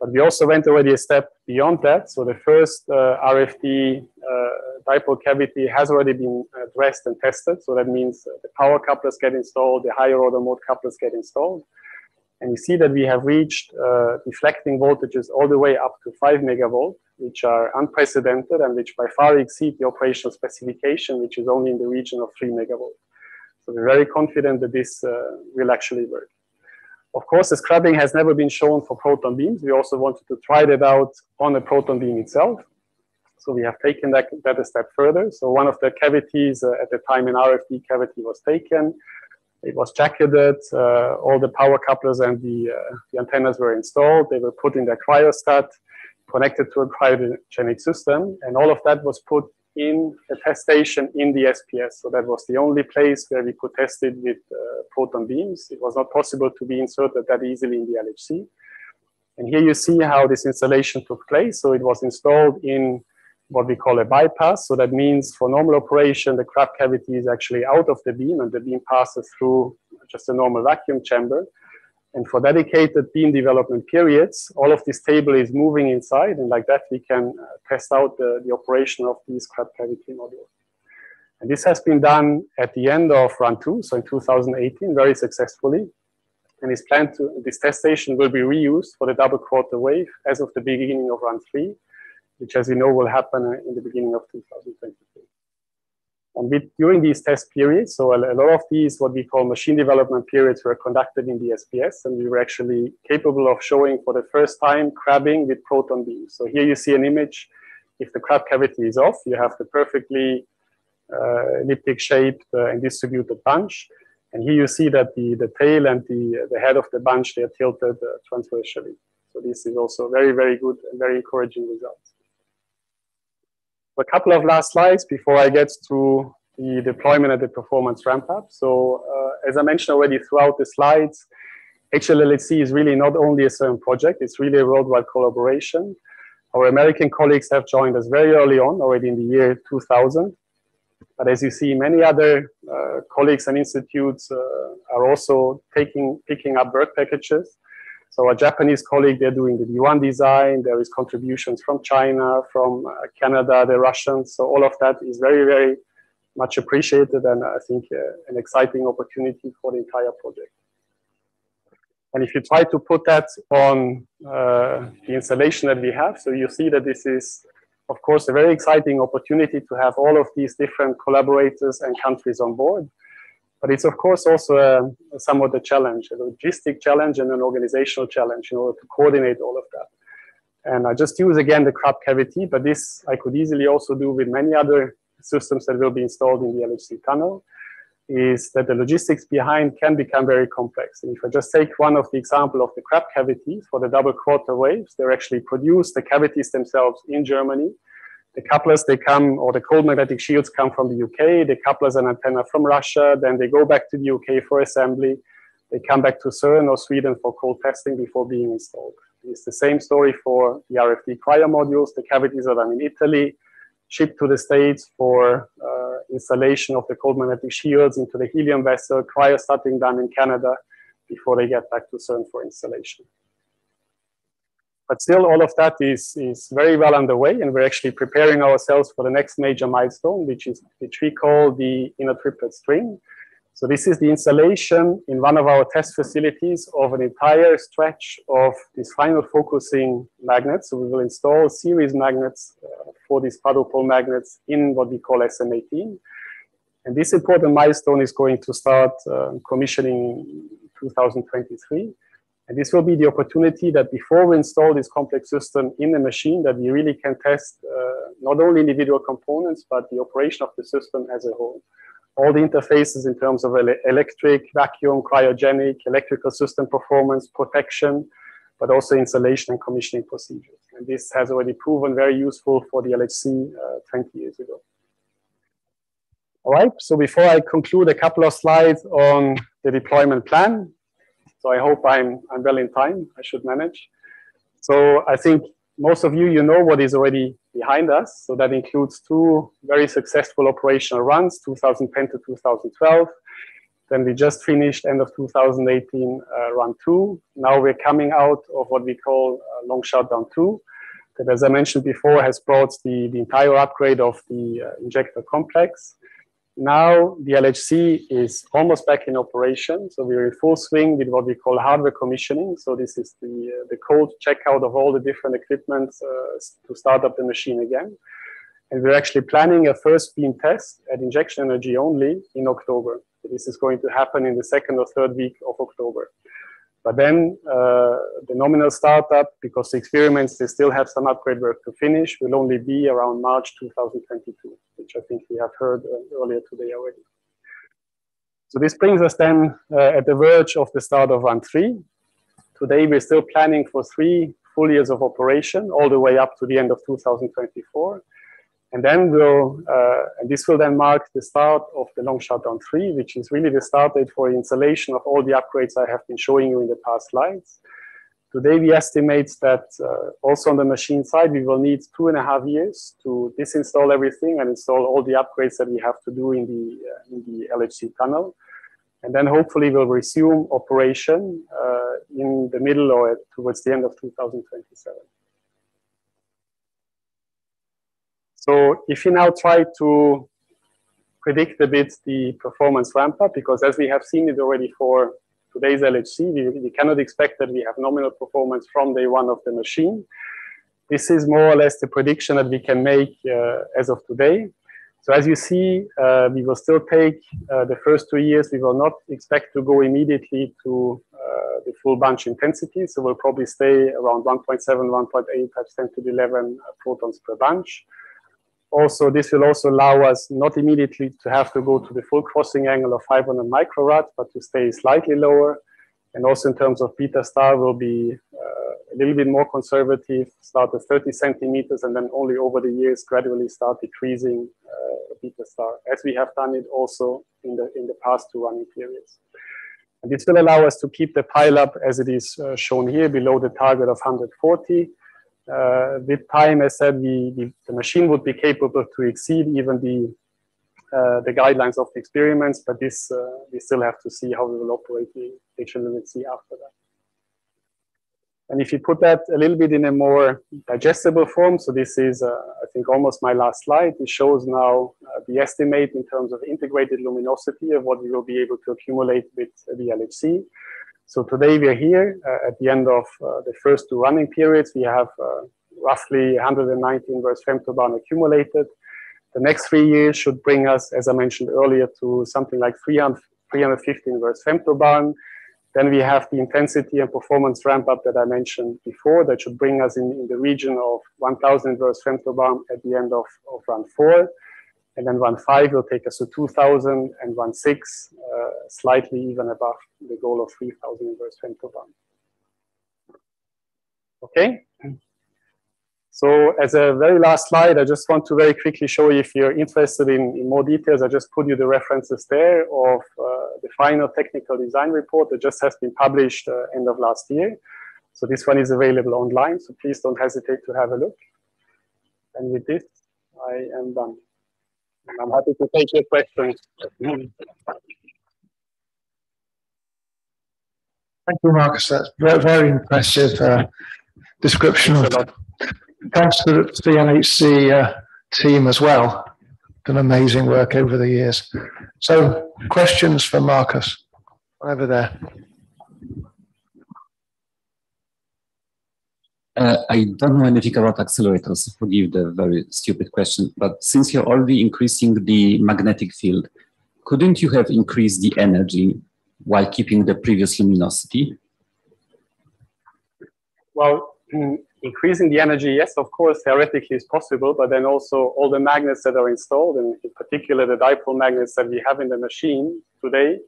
But we also went already a step beyond that. So the first uh, RFD uh, dipole cavity has already been addressed and tested. So that means the power couplers get installed, the higher order mode couplers get installed. And you see that we have reached uh, deflecting voltages all the way up to 5 megavolt, which are unprecedented and which by far exceed the operational specification, which is only in the region of 3 megavolt. So we're very confident that this uh, will actually work. Of course, the crabbing has never been shown for proton beams. We also wanted to try that out on a proton beam itself. So we have taken that, that a step further. So one of the cavities uh, at the time an RFD cavity was taken. It was jacketed. Uh, all the power couplers and the, uh, the antennas were installed. They were put in the cryostat, connected to a cryogenic system. And all of that was put in a test station in the SPS. So that was the only place where we could test it with uh, proton beams. It was not possible to be inserted that easily in the LHC. And here you see how this installation took place. So it was installed in what we call a bypass. So that means for normal operation, the crab cavity is actually out of the beam and the beam passes through just a normal vacuum chamber. And for dedicated beam development periods, all of this table is moving inside, and like that, we can uh, test out the, the operation of these crab cavity modules. And this has been done at the end of run two, so in 2018, very successfully. And it's planned to, this test station will be reused for the double quarter wave as of the beginning of run three, which as you know will happen uh, in the beginning of 2023. And with, during these test periods, so a, a, lot of these, what we call machine development periods, were conducted in the SPS, and we were actually capable of showing for the first time crabbing with proton beams. So here you see an image. If the crab cavity is off, you have the perfectly uh, elliptic shaped uh, and distributed bunch. And here you see that the, the tail and the, the head of the bunch, they are tilted uh, transversely. So this is also very, very good and very encouraging results a couple of last slides before I get to the deployment and the performance ramp up. So uh, as I mentioned already throughout the slides, HLLHC is really not only a certain project, it's really a worldwide collaboration. Our American colleagues have joined us very early on, already in the year 2000. But as you see, many other uh, colleagues and institutes uh, are also taking, picking up work packages. So our Japanese colleague, they're doing the D1 design. There is contributions from China, from uh, Canada, the Russians. So all of that is very, very much appreciated and I think uh, an exciting opportunity for the entire project. And if you try to put that on uh, the installation that we have, so you see that this is, of course, a very exciting opportunity to have all of these different collaborators and countries on board. But it's of course also um, a, a somewhat a challenge, a logistic challenge and an organizational challenge in order to coordinate all of that. And I just use again the crab cavity, but this I could easily also do with many other systems that will be installed in the LHC tunnel, is that the logistics behind can become very complex. And if I just take one of the example of the crab cavities for the double quarter waves, they're actually produced, the cavities themselves in Germany, the couplers, they come, or the cold magnetic shields come from the UK, the couplers and antenna from Russia, then they go back to the UK for assembly, they come back to CERN or Sweden for cold testing before being installed. It's the same story for the RFD cryo modules. The cavities are done in Italy, shipped to the States for uh, installation of the cold magnetic shields into the helium vessel, cryostating done in Canada before they get back to CERN for installation. But still, all of that is, is very well underway, and we're actually preparing ourselves for the next major milestone, which is which we call the inner triplet string. So this is the installation in one of our test facilities of an entire stretch of these final focusing magnets. So we will install series magnets uh, for these quadrupole magnets in what we call SM18. And this important milestone is going to start uh, commissioning 2023. And this will be the opportunity that before we install this complex system in the machine, that we really can test uh, not only individual components, but the operation of the system as a whole. All the interfaces in terms of ele electric, vacuum, cryogenic, electrical system performance, protection, but also installation and commissioning procedures. And this has already proven very useful for the LHC uh, 20 years ago. All right, so before I conclude a couple of slides on the deployment plan, so I hope I'm, I'm well in time. I should manage. So I think most of you, you know what is already behind us. So that includes two very successful operational runs, 2010 to 2012. Then we just finished end of 2018 uh, run two. Now we're coming out of what we call uh, long shutdown two. That, as I mentioned before, has brought the, the entire upgrade of the uh, injector complex. Now the LHC is almost back in operation. So we're in full swing with what we call hardware commissioning. So this is the, uh, the cold checkout of all the different equipment uh, to start up the machine again. And we're actually planning a first beam test at injection energy only in October. This is going to happen in the second or third week of October. But then uh, the nominal startup, because the experiments, they still have some upgrade work to finish, will only be around March 2022, which I think we have heard uh, earlier today already. So this brings us then uh, at the verge of the start of run three. Today, we're still planning for three full years of operation, all the way up to the end of 2024. And then we'll, uh, and this will then mark the start of the long shutdown three, which is really the start date for installation of all the upgrades I have been showing you in the past slides. Today we estimate that uh, also on the machine side, we will need two and a half years to disinstall everything and install all the upgrades that we have to do in the, uh, in the LHC tunnel. And then hopefully we'll resume operation uh, in the middle or towards the end of 2027. So if you now try to predict a bit the performance ramp up, because as we have seen it already for today's LHC, we, we cannot expect that we have nominal performance from day one of the machine. This is more or less the prediction that we can make uh, as of today. So as you see, uh, we will still take uh, the first two years. We will not expect to go immediately to uh, the full bunch intensity. So we'll probably stay around 1.7, 1.8 times 10 to the 11 protons per bunch also, this will also allow us not immediately to have to go to the full crossing angle of 500 microrad, but to stay slightly lower. And also in terms of beta star will be uh, a little bit more conservative, start at 30 centimeters, and then only over the years gradually start decreasing uh, beta star, as we have done it also in the, in the past two running periods. And this will allow us to keep the pile up as it is uh, shown here below the target of 140 uh, with time, I said, we, we, the machine would be capable to exceed even the uh, the guidelines of the experiments, but this uh, we still have to see how we will operate the HLLHC after that. And if you put that a little bit in a more digestible form, so this is, uh, I think, almost my last slide. It shows now uh, the estimate in terms of integrated luminosity of what we will be able to accumulate with the LHC. So today we are here uh, at the end of uh, the first two running periods. We have uh, roughly 119 inverse femtobarn accumulated. The next three years should bring us, as I mentioned earlier, to something like 300, 350 inverse femtobarn. Then we have the intensity and performance ramp up that I mentioned before. That should bring us in, in the region of 1,000 inverse femtobarn at the end of, of run four. And then run five will take us to 2000 and run six, uh, slightly even above the goal of 3000 in inverse femtobarn. Okay. So as a very last slide, I just want to very quickly show you if you're interested in, in more details, I just put you the references there of uh, the final technical design report that just has been published uh, end of last year. So this one is available online, so please don't hesitate to have a look. And with this, I am done. I'm happy to take your questions. Thank you, Markus. That's very, very impressive uh, description of. Thanks to the LHC uh, team as well. Done amazing work over the years. So, questions for Markus over there. Uh, I don't know anything about accelerators, forgive the very stupid question, but since you're already increasing the magnetic field, couldn't you have increased the energy while keeping the previous luminosity? Well, increasing the energy, yes, of course, theoretically is possible, but then also all the magnets that are installed, and in particular the dipole magnets that we have in the machine today,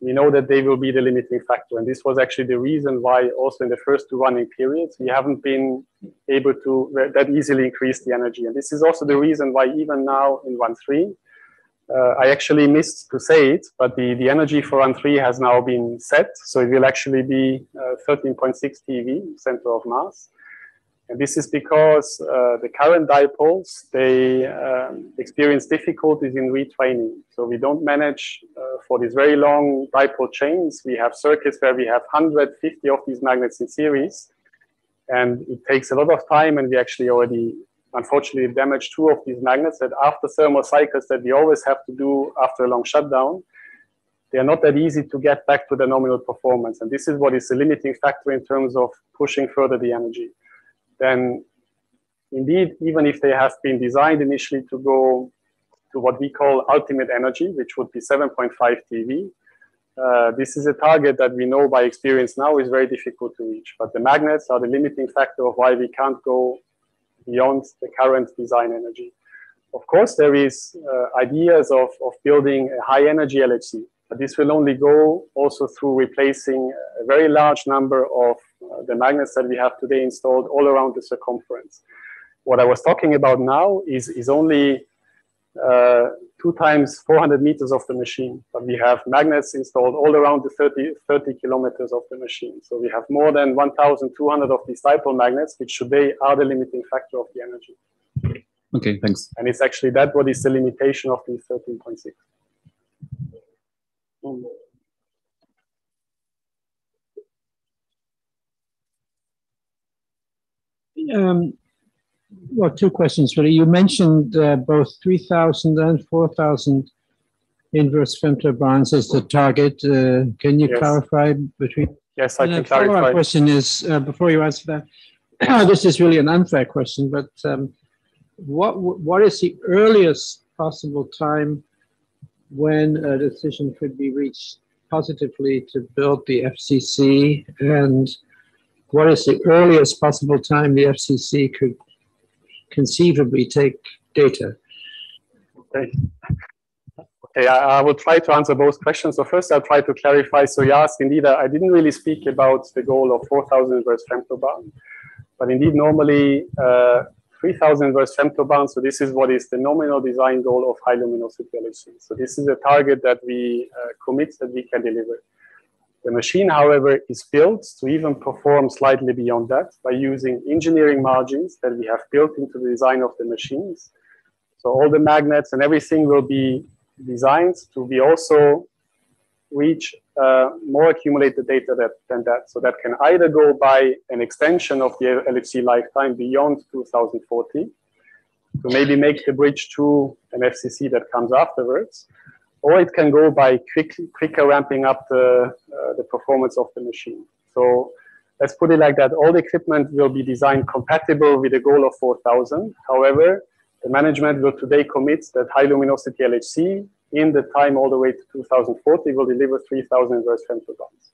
we know that they will be the limiting factor. And this was actually the reason why also in the first two running periods, we haven't been able to that easily increase the energy. And this is also the reason why even now in run three, uh, I actually missed to say it, but the, the energy for run three has now been set. So it will actually be uh, 13.6 TeV, center of mass. And this is because uh, the current dipoles, they um, experience difficulties in retraining. So we don't manage uh, for these very long dipole chains. We have circuits where we have 150 of these magnets in series. And it takes a lot of time and we actually already, unfortunately, damaged two of these magnets that after thermal cycles that we always have to do after a long shutdown, they are not that easy to get back to the nominal performance. And this is what is the limiting factor in terms of pushing further the energy then indeed, even if they have been designed initially to go to what we call ultimate energy, which would be 7.5 TeV, uh, this is a target that we know by experience now is very difficult to reach. But the magnets are the limiting factor of why we can't go beyond the current design energy. Of course, there is uh, ideas of, of building a high energy LHC, but this will only go also through replacing a very large number of the magnets that we have today installed all around the circumference. What I was talking about now is, is only uh, two times 400 meters of the machine, but we have magnets installed all around the 30, 30 kilometers of the machine. So we have more than 1,200 of these dipole magnets, which today are the limiting factor of the energy. Okay, thanks. And it's actually that what is the limitation of the 13.6. Um, well, two questions really. You mentioned uh, both 3,000 and 4,000 inverse femtobarns as the target. Uh, can you yes. clarify between? Yes, I and can clarify. My question is, uh, before you answer that, *coughs* this is really an unfair question, but um, what what is the earliest possible time when a decision could be reached positively to build the FCC and what is the earliest possible time the FCC could conceivably take data? Okay. Okay, I, I, will try to answer both questions. So first, I'll try to clarify. So you asked, indeed, I didn't really speak about the goal of 4,000 inverse femtobarn, but indeed, normally uh, 3,000 inverse femtobarn. So this is what is the nominal design goal of high luminosity LHC. So this is a target that we uh, commit that we can deliver. The machine, however, is built to even perform slightly beyond that by using engineering margins that we have built into the design of the machines. So all the magnets and everything will be designed to be also reach uh, more accumulated data that, than that. So that can either go by an extension of the LHC lifetime beyond 2040 to maybe make the bridge to an FCC that comes afterwards, or it can go by quick, quicker ramping up the, uh, the performance of the machine. So let's put it like that. All the equipment will be designed compatible with the goal of 4000. However, the management will today commit that high luminosity LHC in the time all the way to 2040 will deliver 3000 inverse femtobarns.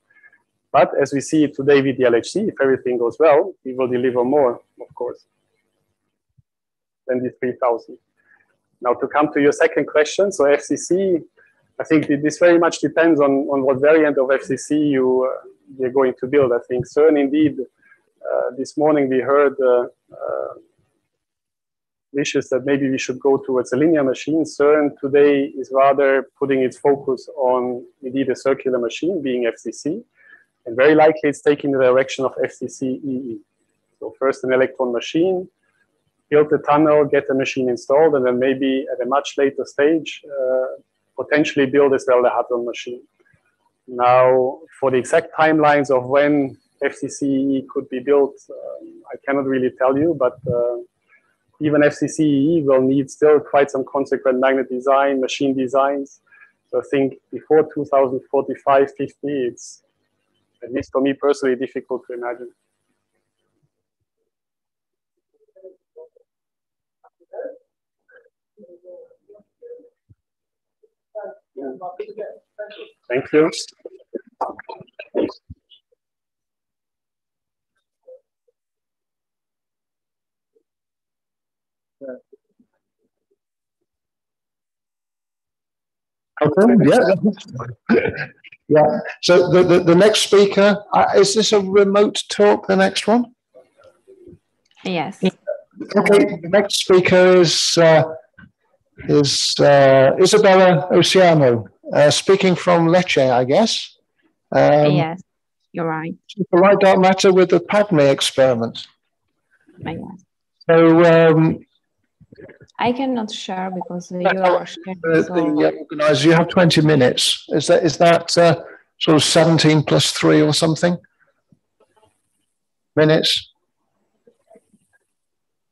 But as we see today with the LHC, if everything goes well, we will deliver more, of course, than the 3000. Now to come to your second question, so FCC I think this very much depends on, on what variant of FCC you, uh, you're going to build. I think CERN indeed, uh, this morning we heard uh, uh, wishes that maybe we should go towards a linear machine. CERN today is rather putting its focus on indeed a circular machine being FCC. And very likely it's taking the direction of FCC EE. So first an electron machine, build the tunnel, get the machine installed, and then maybe at a much later stage, uh, potentially build as well the Hadron machine. Now, for the exact timelines of when FCCE could be built, um, I cannot really tell you, but uh, even FCCE will need still quite some consequent magnet design, machine designs. So I think before 2045, 50, it's at least for me personally difficult to imagine. Thank you. Okay, yeah. *laughs* yeah. So the, the, the next speaker, uh, is this a remote talk, the next one? Yes. Okay, the next speaker is uh, is uh, Isabella Oceano, uh, speaking from Lecce, I guess. Um, yes, you're right. The light dark matter with the Padme experiment. I guess. So um, I cannot share because you are sharing. the, so- the uh, organizer, you have 20 minutes. Is that, is that uh, sort of 17 plus three or something? Minutes?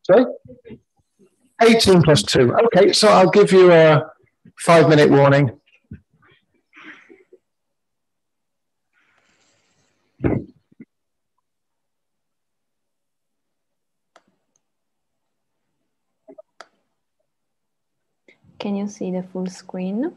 Sorry? 18 plus two. Okay, so I'll give you a five minute warning. Can you see the full screen?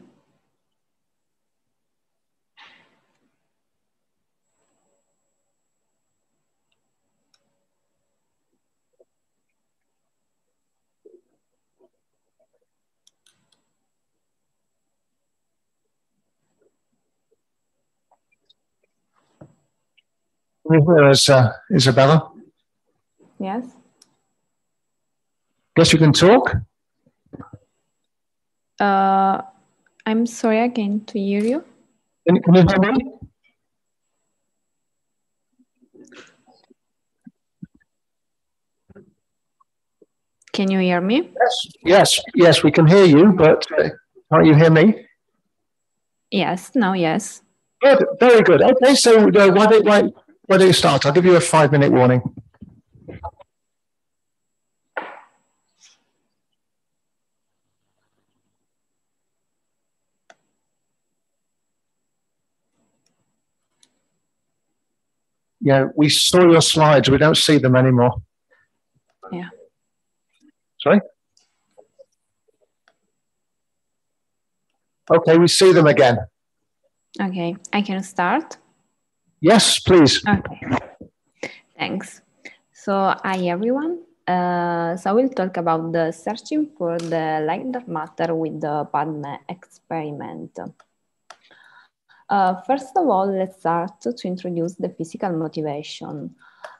Can you hear us, uh, Isabella? Yes. Guess you can talk? Uh, I'm sorry again to hear you. Can, can you hear me? Can you hear me? Yes, yes, yes, we can hear you, but uh, can't you hear me? Yes. Now, yes. Good, very good. Okay, so uh, why, don't, why, why don't you start? I'll give you a five minute warning. Yeah, we saw your slides. We don't see them anymore. Yeah. Sorry? Okay, we see them again. Okay. I can start. Yes, please. Okay. Thanks. So, hi everyone. Uh, so I will talk about the searching for the dark matter with the PADME experiment. Uh, first of all, let's start to introduce the physical motivation.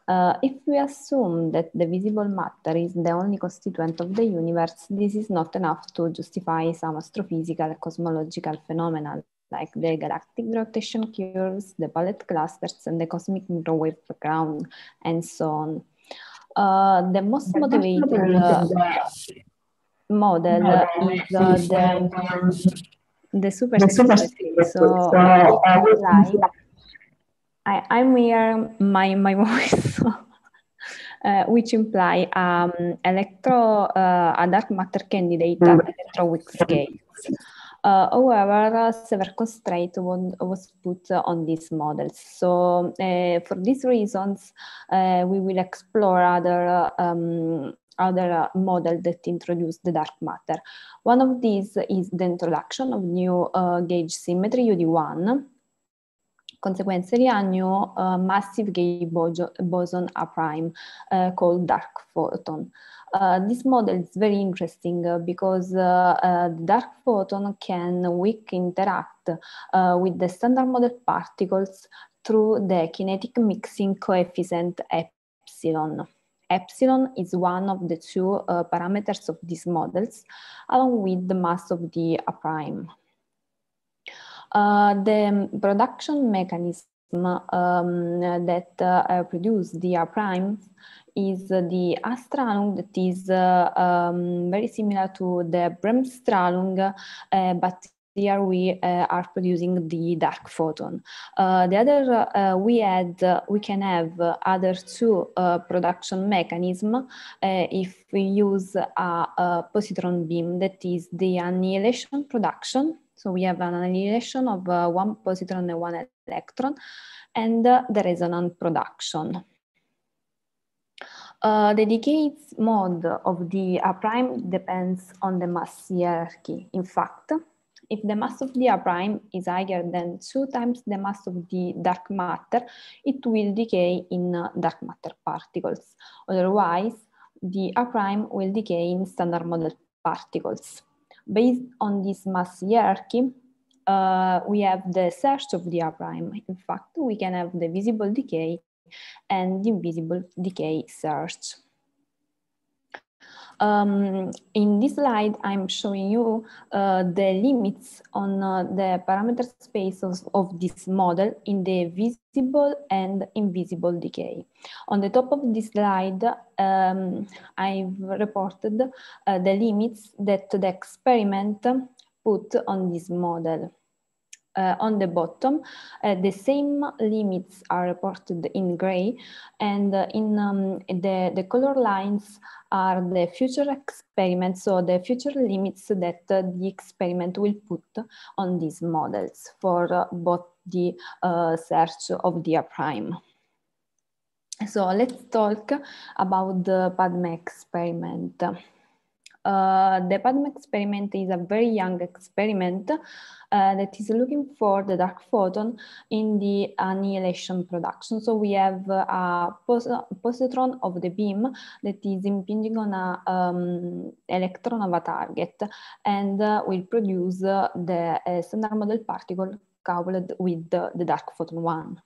Uh, if we assume that the visible matter is the only constituent of the universe, this is not enough to justify some astrophysical cosmological phenomena like the galactic rotation curves, the bullet clusters, and the cosmic microwave background, and so on. Uh, the most motivated uh, model is uh, the the super so uh, like I, I'm here my my *laughs* voice uh, which imply um electro uh, a dark matter candidate at electroweak scale. However, uh, severe constraint was, was put on these models. So uh, for these reasons, uh, we will explore other um, other uh, model that introduce the dark matter. One of these is the introduction of new uh, gauge symmetry UD1. Consequently, a new uh, massive gauge boso- boson A prime uh, called dark photon. Uh, this model is very interesting uh, because uh, the dark photon can weak interact with the standard model particles through the kinetic mixing coefficient epsilon. Epsilon is one of the two uh, parameters of these models, along with the mass of the A prime. Uh, the production mechanism um, that uh, produce the A prime is the A'-strahlung that is uh, um, very similar to the Bremsstrahlung, uh, but here we uh, are producing the dark photon. Uh, the other, uh, we had, uh, we can have other two uh, production mechanism uh, if we use a, a positron beam that is the annihilation production. So we have an annihilation of uh, one positron and one electron and uh, the resonance production. Uh, the decay mode of the A prime depends on the mass hierarchy. In fact, if the mass of the A prime is higher than two times the mass of the dark matter, it will decay in uh, dark matter particles. Otherwise, the A prime will decay in standard model particles. Based on this mass hierarchy, uh, we have the search of the prime. In fact, we can have the visible decay and invisible decay search. Um, in this slide, I'm showing you uh, the limits on uh, the parameter space of, of, this model in the visible and invisible decay. On the top of this slide, um, I've reported uh, the limits that the experiment put on this model. Uh, on the bottom, uh, the same limits are reported in gray and uh, in um, the, the color lines are the future experiments, so the future limits that uh, the experiment will put on these models for uh, both the uh, search of the prime. So let's talk about the PADME experiment. Uh, the PADME experiment is a very young experiment uh, that is looking for the dark photon in the annihilation production. So we have a pos positron of the beam that is impinging on a um, electron of a target and uh, will produce the standard model particle coupled with the, the dark photon one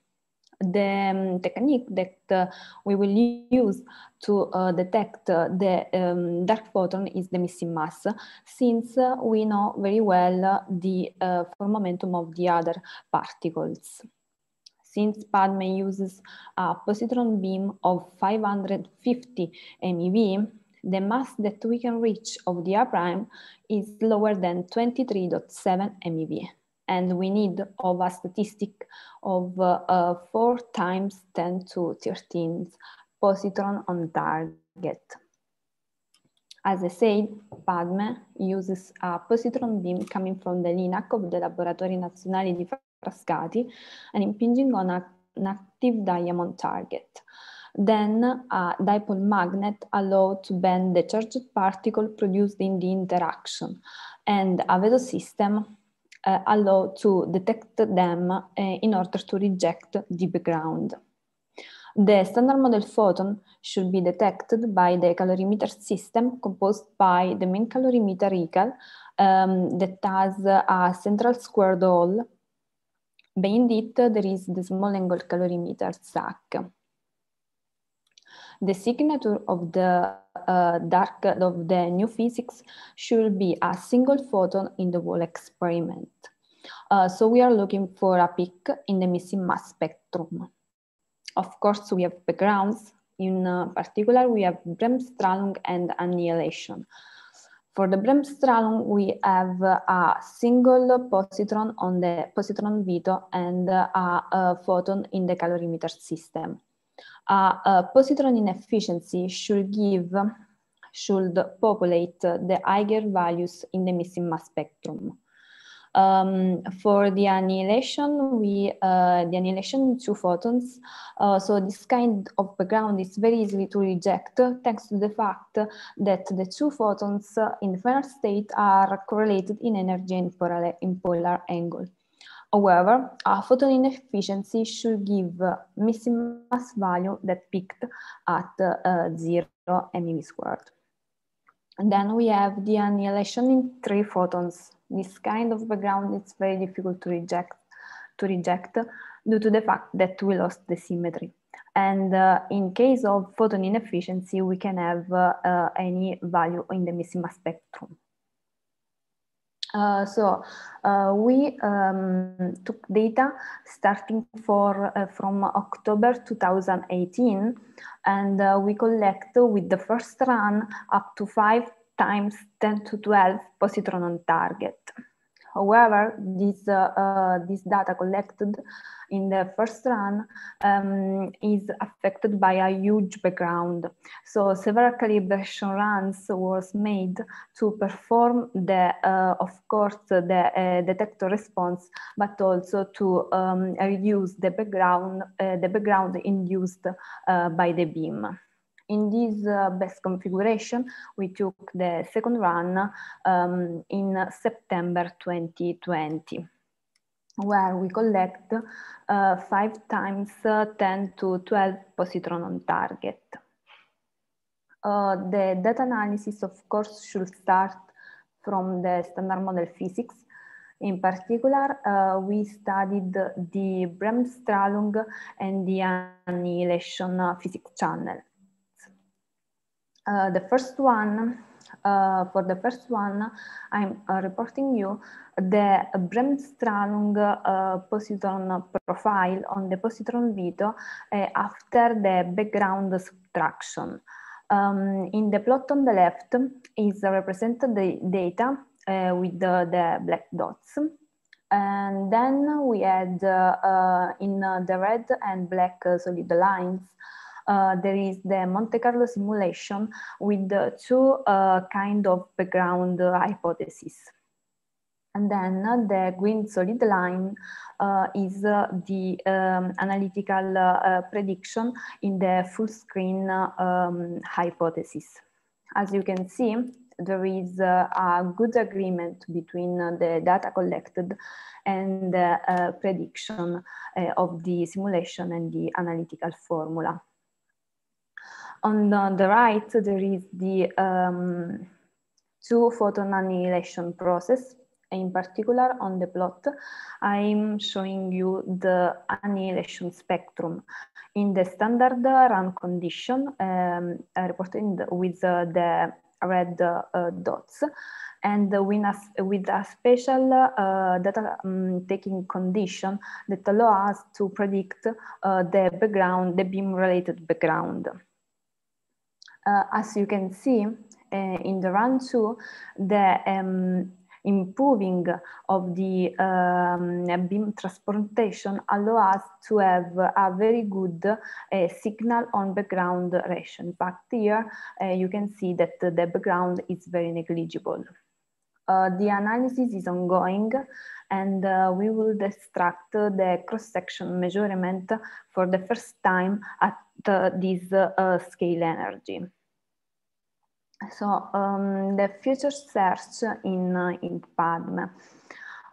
the um, technique that uh, we will use to uh, detect uh, the um, dark photon is the missing mass, since uh, we know very well uh, the uh, four momentum of the other particles. Since PADME uses a positron beam of 550 MeV, the mass that we can reach of the A prime is lower than 23.7 MeV and we need of a statistic of uh, uh, 4 times 10 to 13 positron on target. As I said, PADME uses a positron beam coming from the LINAC of the Laboratori Nazionali di Frascati and impinging on a, an active diamond target. Then a dipole magnet allowed to bend the charged particle produced in the interaction and a veto system uh, allow to detect them uh, in order to reject the background. The standard model photon should be detected by the calorimeter system composed by the main calorimeter ECAL um, that has a central squared hole. Behind it, there is the small angle calorimeter SAC the signature of the uh, dark of the new physics should be a single photon in the whole experiment. Uh, so we are looking for a peak in the missing mass spectrum. Of course, we have backgrounds. In uh, particular, we have Bremsstrahlung and annihilation. For the Bremsstrahlung, we have a single positron on the positron veto and a, a photon in the calorimeter system a positron inefficiency should give should populate the higher values in the missing mass spectrum. Um, for the annihilation, we uh, the annihilation two photons. Uh, so this kind of background is very easy to reject thanks to the fact that the two photons in the final state are correlated in energy and polar, in polar angle. However, a photon inefficiency should give missing mass value that peaked at uh, 0 MeV squared. And then we have the annihilation in three photons. This kind of background is very difficult to reject, to reject due to the fact that we lost the symmetry. And uh, in case of photon inefficiency, we can have uh, uh, any value in the missing mass spectrum. Uh, so uh, we um, took data starting for uh, from October 2018 and uh, we collect with the first run up to five times 10 to 12 positron on target. However, this, uh, uh, this data collected in the first run um, is affected by a huge background. So several calibration runs was made to perform the, uh, of course, the uh, detector response, but also to um, reduce the background, uh, the background induced uh, by the beam in this uh, best configuration, we took the second run um, in September 2020, where we collect uh, five times uh, 10 to 12 positron on target. Uh, the data analysis, of course, should start from the standard model physics. In particular, uh, we studied the Bremsstrahlung and the annihilation physics channel. Uh, the first one, uh, for the first one, I'm uh, reporting you the Bremsstrahlung uh, positron profile on the positron veto uh, after the background subtraction. Um, in the plot on the left is represented the data with the, the, black dots. And then we had in the red and black solid lines uh, there is the Monte Carlo simulation with two uh, kind of background uh, hypotheses. And then the green solid line uh, is uh, the um, analytical uh, prediction in the full screen um, hypothesis. As you can see, there is a good agreement between the data collected and the prediction of the simulation and the analytical formula. On the, the right, there is the um, two photon annihilation process. In particular, on the plot, I'm showing you the annihilation spectrum in the standard run condition um, reported with uh, the red uh, dots and with a, with a special uh, data um, taking condition that allows us to predict uh, the background, the beam related background. Uh, as you can see uh, in the run two, the um, improving of the um, beam transportation allow us to have a very good uh, signal on background ratio. Fact, here uh, you can see that the background is very negligible. Uh, the analysis is ongoing and uh, we will extract the cross-section measurement for the first time at uh, this scale energy. So um, the future search in, in PADME.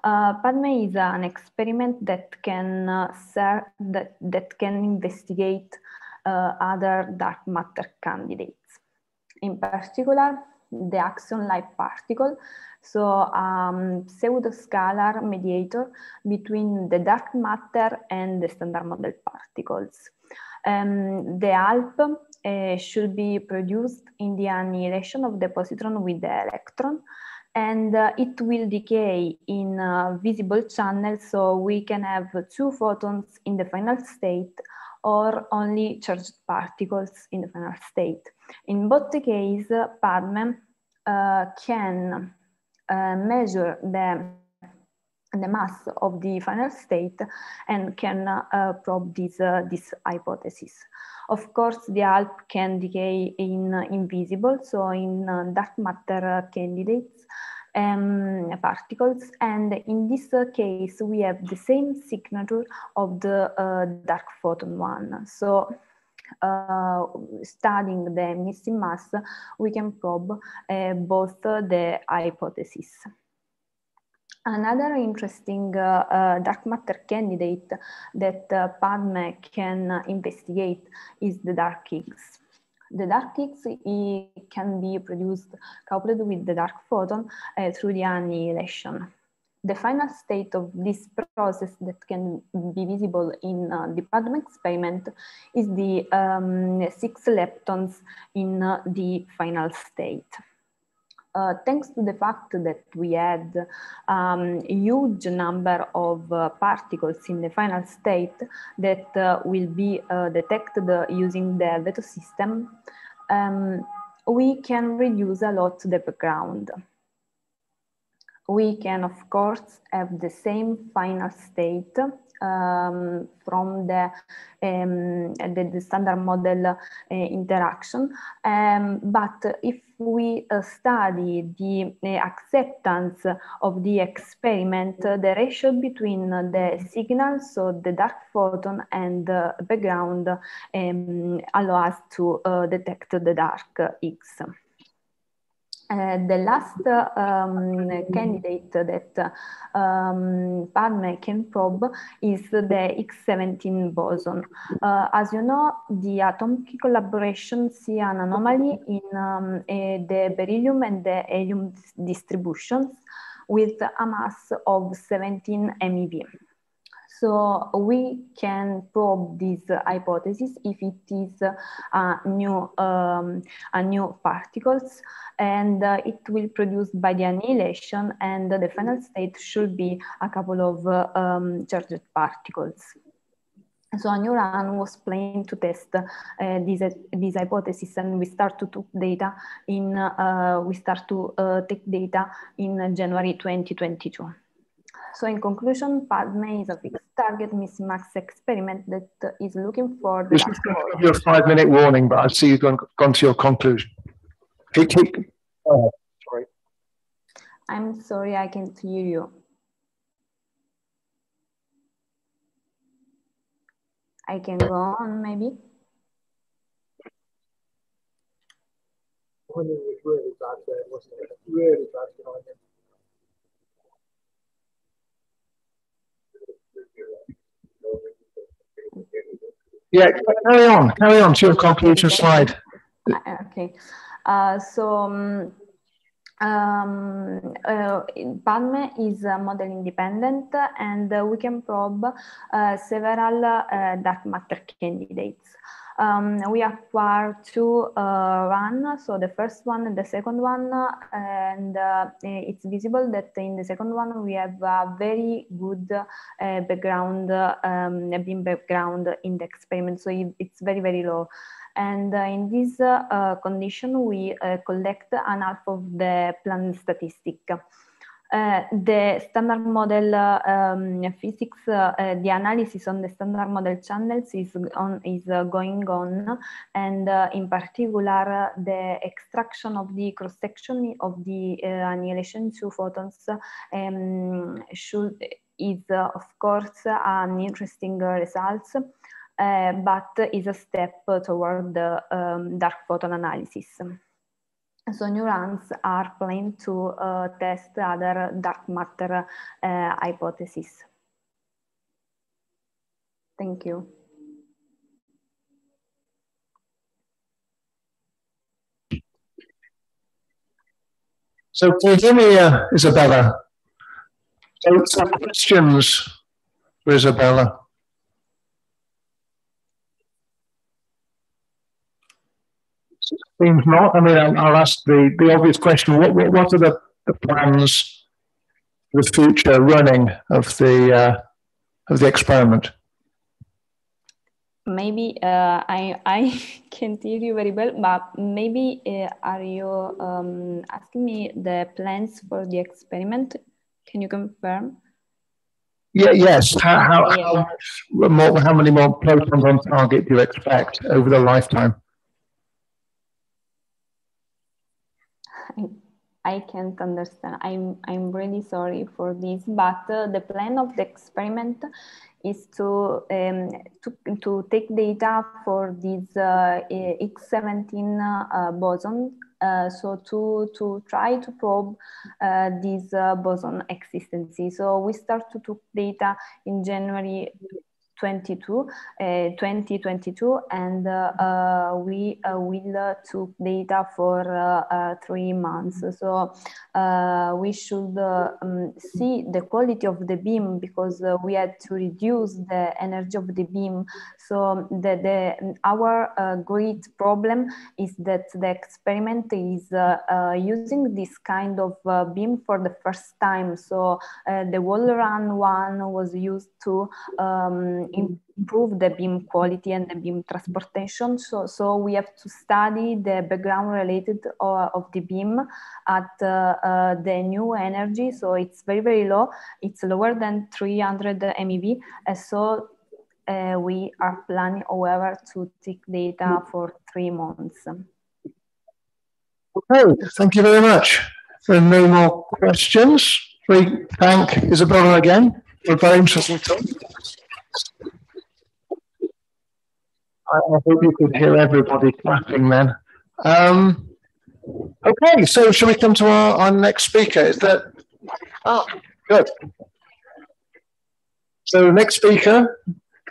Uh, PADME is an experiment that can uh, that, that can investigate other dark matter candidates. In particular, the axion-like particle, so um, pseudo-scalar mediator between the dark matter and the standard model particles. Um, the ALP uh, should be produced in the annihilation of the positron with the electron and uh, it will decay in uh, visible channels so we can have two photons in the final state or only charged particles in the final state. In both the case, PADME uh, can uh, measure the the mass of the final state and can uh, probe this, uh, this hypothesis. Of course, the ALP can decay in uh, invisible, so in uh, dark matter candidates um, particles. And in this uh, case, we have the same signature of the uh, dark photon one. So uh, studying the missing mass, we can probe uh, both the hypotheses. Another interesting uh, uh, dark matter candidate that PADME can investigate is the dark Higgs. The dark Higgs can be produced coupled with the dark photon uh, through the annihilation. The final state of this process that can be visible in uh, the PADME experiment is the um, six leptons in uh, the final state uh, thanks to the fact that we had um, a huge number of uh, particles in the final state that uh, will be uh, detected using the veto system, um, we can reduce a lot the background. We can, of course, have the same final state um, from the, um, the, the, standard model uh, interaction. Um, but if we uh, study the uh, acceptance of the experiment, the ratio between the signal, so the dark photon and the background um, allow us to uh, detect the dark Higgs. Uh, the last um, candidate that um, PADME can probe is the X17 boson. Uh, as you know, the ATOMKI collaboration see an anomaly in um, the beryllium and the helium distributions with a mass of 17 MeV. So we can probe this hypothesis if it is a new um, a new particles, and uh, it will produce by the annihilation, and the final state should be a couple of uh, um, charged particles. So a new run was planned to test uh, this, this hypothesis and we start to take data in, uh, we start to uh, take data in January 2022. So in conclusion, PADME is a fixed target Miss max experiment that is looking for the This is your five minute warning, but I see you've gone, gone to your conclusion. Keep, keep, oh, sorry. I'm sorry, I can't hear you. I can go on maybe. really bad there, wasn't it? Really bad behind him. Yeah, carry on, carry on to your conclusion slide. Uh, okay, uh, so um, um, uh, PADME is uh, model independent and uh, we can probe uh, several dark matter candidates. Um, we acquire two uh, run, so the first one and the second one, and it's visible that in the second one we have a very good background, um, beam background in the experiment, so it's very, very low. And uh, in this uh, condition, we uh, collect an half of the planned statistic. Uh, the standard model uh, um, physics, uh, the analysis on the standard model channels is on is going on, and in particular the extraction of the cross section of the annihilation two photons um, should is of course an interesting result uh, but is a step toward the um, dark photon analysis. So neurons are planned to uh, test other dark matter uh, hypotheses. Thank you. So hear me, uh, Isabella? So some questions for Isabella. Seems not. I mean, I'll, I'll ask the, the obvious question. What, what, what are the, the plans for the future running of the, uh, of the experiment? Maybe uh, I, I *laughs* can't hear you very well, but maybe uh, are you um, asking me the plans for the experiment? Can you confirm? Yeah, yes. How, how, how, more, how many more protons on target do you expect over the lifetime? I can't understand. I'm I'm really sorry for this, but uh, the plan of the experiment is to um, to to take data for this uh, X17 uh, boson. Uh, so to to try to probe uh, this uh, boson existence. So we start to take data in January 22, eh, uh, 2022, and uh, uh, we uh, will uh, took data for uh, three months. So we should um, see the quality of the beam because we had to reduce the energy of the beam. So the, the our great problem is that the experiment is using this kind of beam for the first time. So the wall run one was used to um, improve the beam quality and the beam transportation. So, so we have to study the background related uh, of the beam at uh, uh, the new energy. So it's very, very low. It's lower than 300 MeV. so uh, we are planning, however, to take data for three months. Okay, thank you very much. For no more questions, we thank Isabella again for a very interesting talk. I, hope you could hear everybody clapping then. Um, okay, so shall we come to our, our next speaker? Is that, oh, good. So next speaker,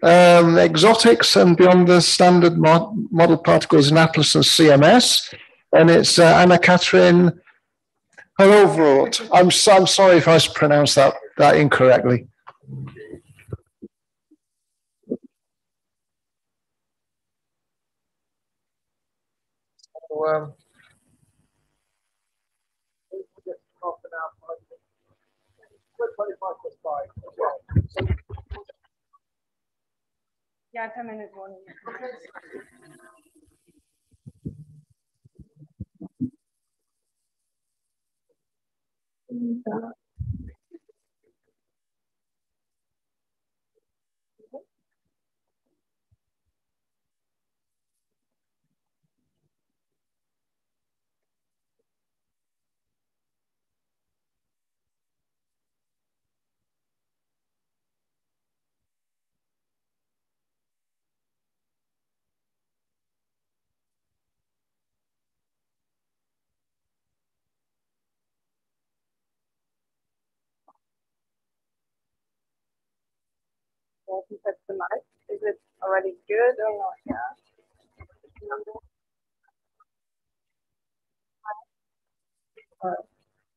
um, exotics and beyond the standard mo model particles in Atlas and CMS. And it's uh, Anna Catherine Horovrot. I'm, I'm sorry if I pronounced that, that incorrectly. So, um, half an hour, five minutes. 25 plus five as So, Yeah, ten minutes one. I think that's the mic. Is it already good or not? Yeah.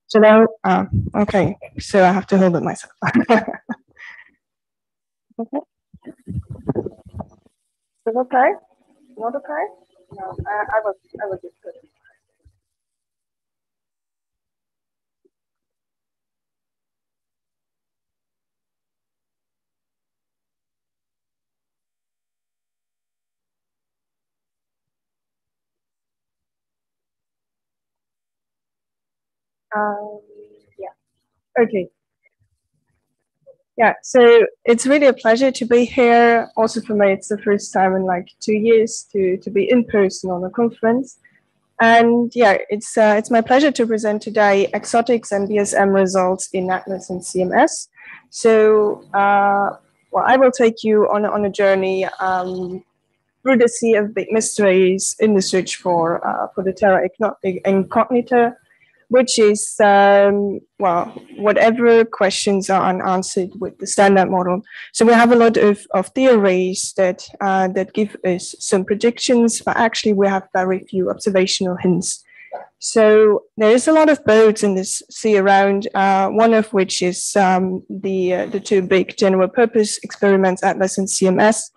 So now, uh, okay, so I have to hold it myself. *laughs* Okay. Is it okay? Not okay? No, I, I was, I was just good. Um, yeah. Okay. Yeah, so it's really a pleasure to be here. Also for me, it's the first time in like two years to to be in person on a conference. And yeah, it's uh, it's my pleasure to present today exotics and BSM results in Atlas and CMS. So, uh, well, I will take you on on a journey um, through the sea of big mysteries in the search for uh, for the Terra Incognita which is um, well whatever questions are unanswered with the standard model. So we have a lot of, of theories that uh, that give us some predictions but actually we have very few observational hints. So there is a lot of boats in this sea around uh, one of which is um, the uh, the two big general purpose experiments atlas and cms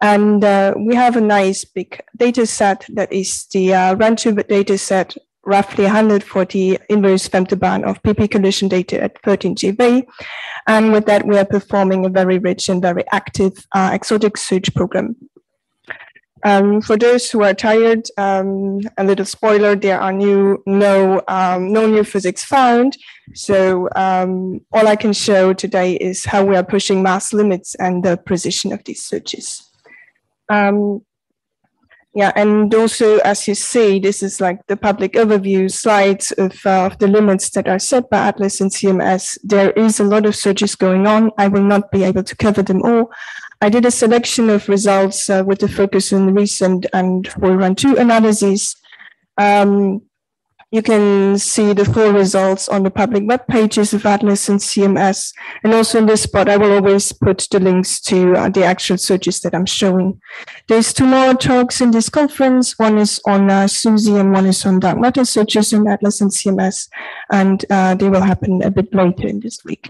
and uh, we have a nice big data set that is the uh, run two data set roughly 140 inverse femtobarn of PP collision data at 13 GB. And with that, we are performing a very rich and very active uh, exotic search program. Um, for those who are tired, um, a little spoiler: there are new, no, um, no new physics found. So um, all I can show today is how we are pushing mass limits and the precision of these searches. Um, yeah, and also, as you see, this is like the public overview slides of, uh, of the limits that are set by Atlas and CMS. There is a lot of searches going on. I will not be able to cover them all. I did a selection of results uh, with the focus on recent and full run two analyses. Um, you can see the full results on the public web pages of Atlas and CMS. And also in this spot, I will always put the links to uh, the actual searches that I'm showing. There's two more talks in this conference. One is on uh, SUSY and one is on dark matter searches in Atlas and CMS. And uh, they will happen a bit later in this week.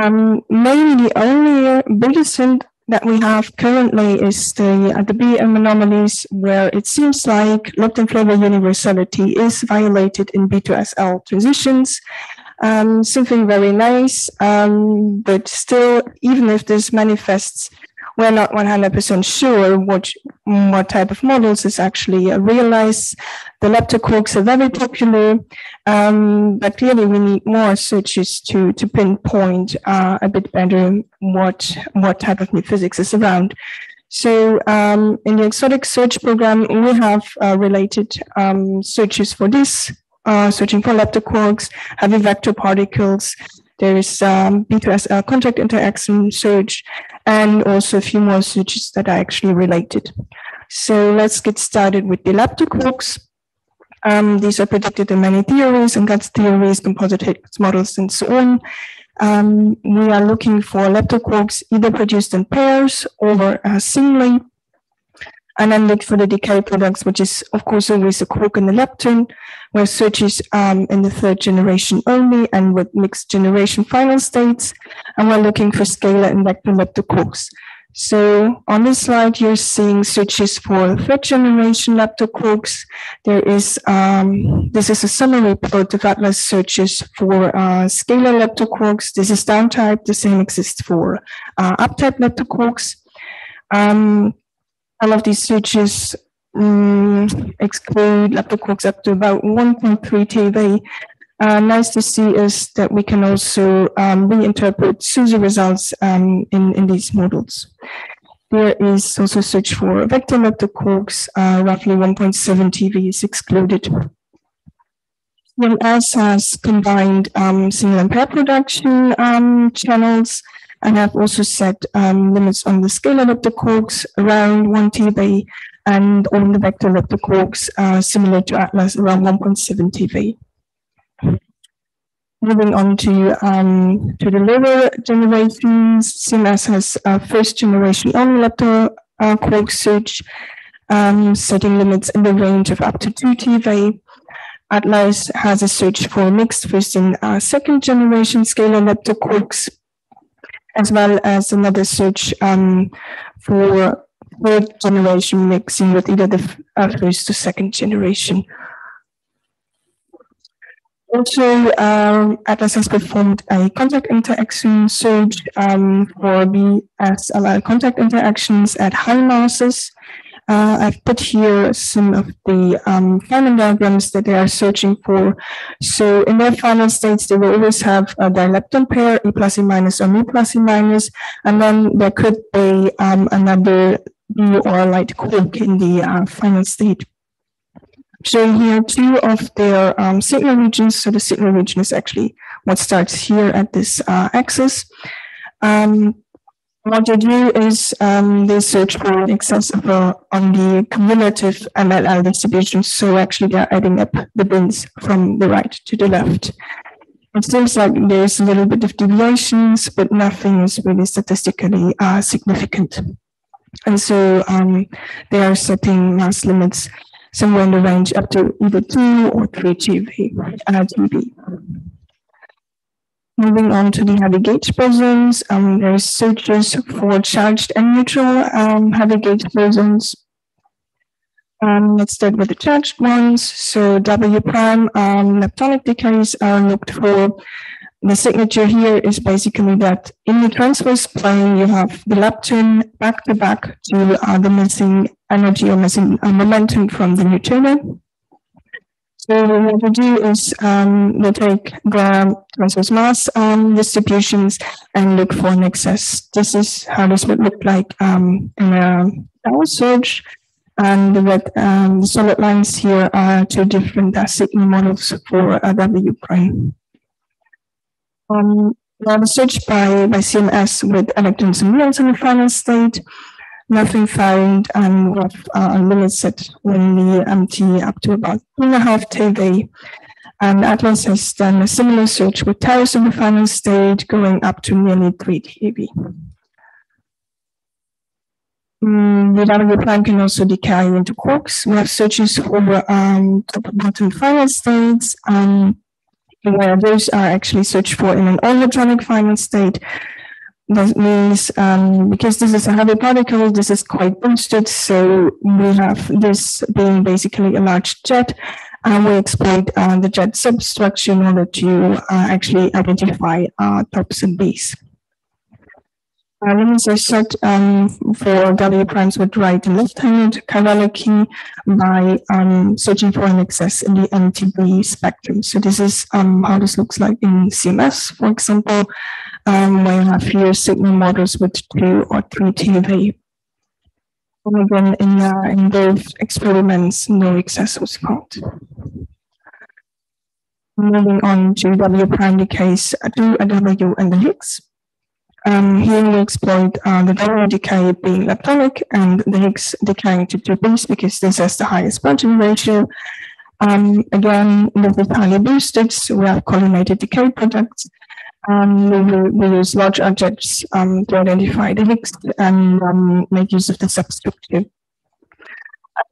Um, the only hint that we have currently is the, uh, the BM anomalies where it seems like lepton flavor universality is violated in B2SL transitions. Um, something very nice, um, but still, even if this manifests we're not 100% sure what, what type of models is actually uh, realized. The leptoquarks are very popular, um, but clearly we need more searches to, to pinpoint uh, a bit better what, what type of new physics is around. So um, in the exotic search program, we have uh, related um, searches for this, uh, searching for leptoquarks, heavy vector particles, there is um, B2S uh, contact interaction search, and also a few more searches that are actually related. So let's get started with the leptoquarks. Um, these are predicted in many theories, and GUTs theories, composite Higgs models, and so on. Um, we are looking for leptoquarks either produced in pairs or uh, singly. And then look for the decay products, which is, of course, always a quark and a lepton, where searches um, in the third generation only and with mixed generation final states. And we're looking for scalar and vector leptoquarks. So on this slide, you're seeing searches for third generation leptoquarks. There is, um, this is a summary plot of Atlas searches for uh, scalar leptoquarks. This is downtype, the same exists for uh, uptype leptoquarks. Um, all of these switches um, exclude leptoquarks up to about 1.3 TeV. Uh, nice to see is that we can also um, reinterpret SUSY results um, in, in these models. There is also search for vector leptoquarks, uh, roughly 1.7 TeV is excluded. CMS has combined um, single and pair production um, channels and have also set um, limits on the scalar leptoquarks around 1 TeV and on the vector leptoquarks uh, similar to Atlas around 1.7 TeV. Moving on to um, to the lower generations, CMS has uh, first generation only uh, quark search, um, setting limits in the range of up to 2 TeV. Atlas has a search for mixed first and uh, second generation scalar leptoquarks, as well as another search um, for third generation mixing with either the uh, first or second generation. Also, um, Atlas has performed a contact interaction search um, for BSLL contact interactions at high masses. Uh, I've put here some of the um, diagrams that they are searching for. So in their final states, they will always have a dilepton pair, E plus E minus or mu plus E minus, and then there could be um, another B or light quark in the uh, final state showing here two of their um, signal regions. So the signal region is actually what starts here at this uh, axis. Um, what they do is um, they search for an excess of uh, on the cumulative MLL distribution. So actually they're adding up the bins from the right to the left. It seems like there's a little bit of deviations, but nothing is really statistically uh, significant. And so um, they are setting mass limits somewhere in the range up to either 2 or 3 GV, uh. Moving on to the heavy gauge bosons, um, there is searches for charged and neutral um, heavy gauge bosons. Um, let's start with the charged ones. So W prime um, leptonic decays are looked for the signature here is basically that in the transverse plane, you have the lepton back to back to uh, the missing energy or missing uh, momentum from the neutrino. So what we do is um, we take the transverse mass um, distributions and look for an excess. This is how this would look like um, in a power surge. And the, um, the solid lines here are two different uh, signal models for W prime. Um, now research by, by CMS with electrons and muons in the final state, nothing found and with uh, limits set when the MT up to about two and a half TeV. And Atlas has done a similar search with taus in the final state going up to nearly 3 TeV. Mm, the W prime can also decay into quarks. We have searches over um, top bottom final states. Um, where those are actually searched for in an all-hadronic final state. That means um, because this is a heavy particle, this is quite boosted. So we have this being basically a large jet, and we exploit uh, the jet substructure in order to uh, actually identify uh, tops and Bs. Uh, limits are set um, for W primes with right and left-handed chirality by um, searching for an excess in the MTB spectrum. So this is um, how this looks like in CMS, for example, um, where you have here signal models with two or three TeV. And again, in, uh, in both experiments, no excess was found. Moving on to W prime decays to W and the Higgs. Um, here we exploit uh, the W decay being leptonic and the Higgs decaying to two Bs because this has the highest branching ratio. Um, again, is highly boosted, so we have collimated decay products. Um, we, use large objects um, to identify the Higgs and um, make use of the substructure.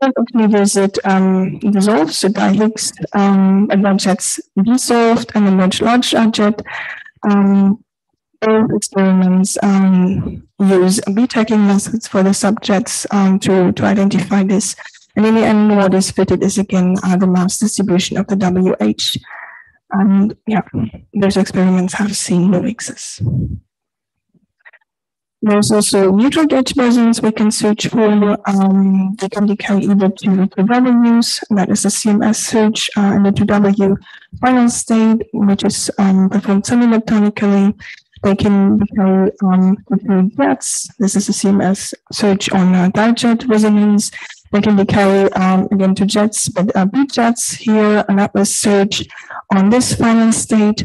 Actually, visit um, dissolved, so by Higgs, um, objects dissolved and emerge large object. Um, both experiments um, use B-tagging methods for the subjets um, to, to identify this. And in the end, what is fitted is again uh, the mass distribution of the WH. And yeah, those experiments have seen no excess. There's also neutral gauge bosons we can search for. Um, they can decay either to, to W's, that is a CMS search, uh, and the 2W final state, which is um, performed semi-leptonically. They can decay um, to jets. This is a CMS search on uh, dijet resonance. They can decay um, again to jets, but uh, b-jets here, an atlas search on this final state.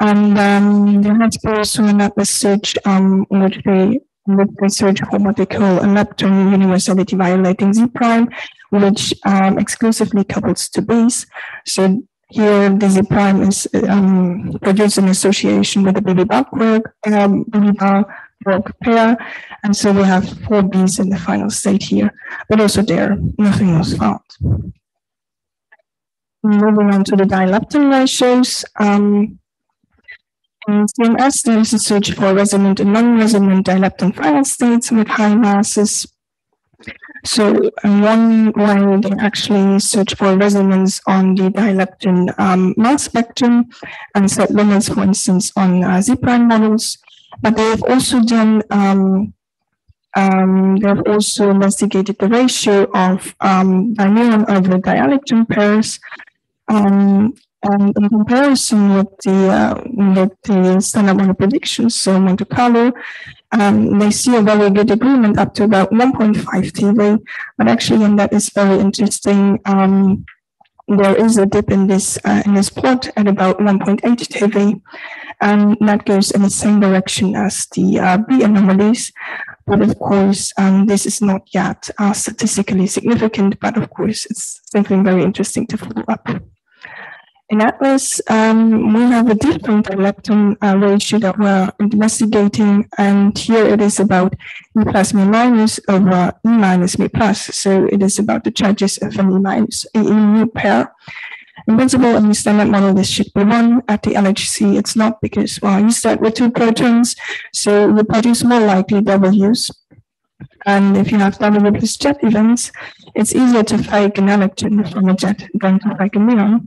And um, they had also an search um, which they they search for what they call a lepton universality violating Z prime, which um, exclusively couples to base. So here the Z prime is um, produced in association with the baby Buckberg, um, baby pair. And so we have four Bs in the final state here, but also there, nothing was found. Moving on to the dilepton ratios. Um, in CMS, there is a search for resonant and non-resonant dilepton final states with high masses. So in one way, they actually search for resonance on the dilepton um, mass spectrum and set limits, for instance, on uh, Z-prime models. But they have also done, um, um, they have also investigated the ratio of um, dimuon over dielectron pairs. Um, and in comparison with the uh, with the standard model predictions, so Monte Carlo, um, they see a very good agreement up to about 1.5 TeV. But actually, and that is very interesting. Um, there is a dip in this uh, in this plot at about 1.8 TeV, and that goes in the same direction as the uh, B anomalies. But of course, um, this is not yet uh, statistically significant. But of course, it's something very interesting to follow up. In Atlas, um, we have a different lepton uh, ratio that we're investigating, and here it is about E plus M minus over E minus M plus. So it is about the charges of an E minus E mu pair. In principle, in the standard model, this should be one. At the LHC, it's not because, well, you start with two protons, so you produce more likely W's. And if you have W plus jet events, it's easier to fake an electron from a jet than to fake a muon.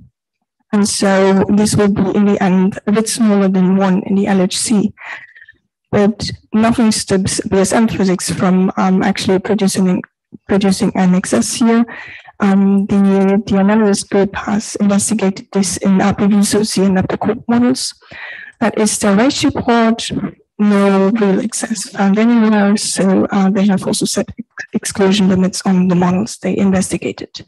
And so this will be in the end a bit smaller than one in the LHC. But nothing stops BSM physics from um, actually producing producing an excess here. Um, the, the analysis group has investigated this in RPV, and leptoquark models. That is the ratio plot, no real excess found anywhere. So uh, they have also set exclusion limits on the models they investigated.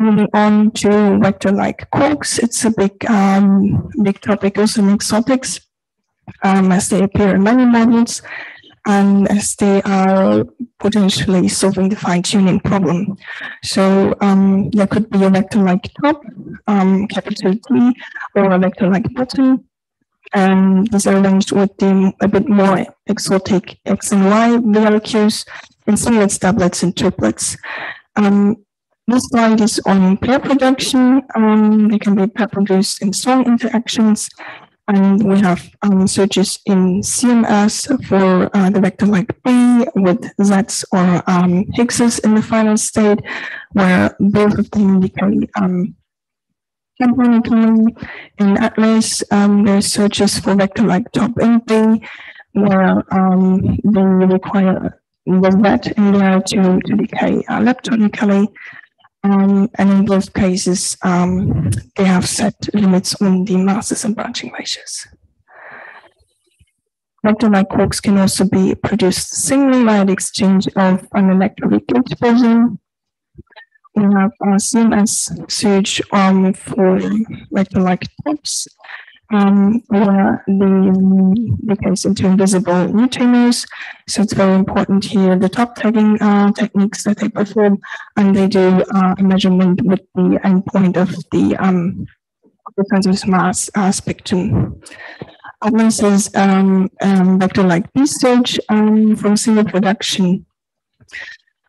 Moving on to vector-like quarks, it's a big, um, big topic also in exotics, um, as they appear in many models, and as they are potentially solving the fine-tuning problem. So um, there could be a vector-like top, um, capital T, or a vector-like bottom, and these are arranged with the a bit more exotic X and Y VLQs in singlets, doublets, and triplets. Um, this slide is on pair production. Um, they can be pair produced in strong interactions. And we have um, searches in CMS for uh, the vector like B with Zs or um, Higgses in the final state, where both of them indicate um, In Atlas, um, there's searches for vector like top and B, where um, they require the Z in there to, to decay uh, leptonically. Um, and in both cases, um, they have set limits on the masses and branching ratios. Vector-like quarks can also be produced singly via the exchange of an electroweak boson. We have a CMS search um, for vector-like tops um, where the, the case into invisible neutrinos. So it's very important here, the top tagging uh, techniques that they perform, and they do uh, a measurement with the endpoint of the um, the mass uh, spectrum. Is um, um, vector-like research um, from single production,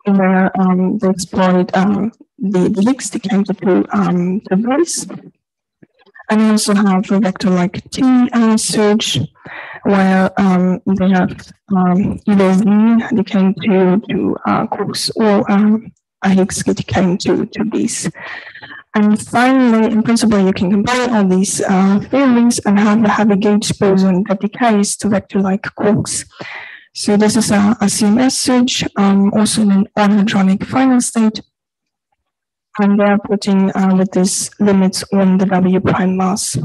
where um, they exploit um, the, the Higgs decay to um, voice And we also have a vector like T uh, search, where um, they have um, either Z decaying to, to uh, quarks or um, Higgs decaying to, to these. And finally, in principle, you can combine all these uh, theories and have a heavy gauge boson that decays to vector-like quarks. So this is a, a CMS search, um, also in an all-hadronic final state. And they are putting uh, with these limits on the W prime mass.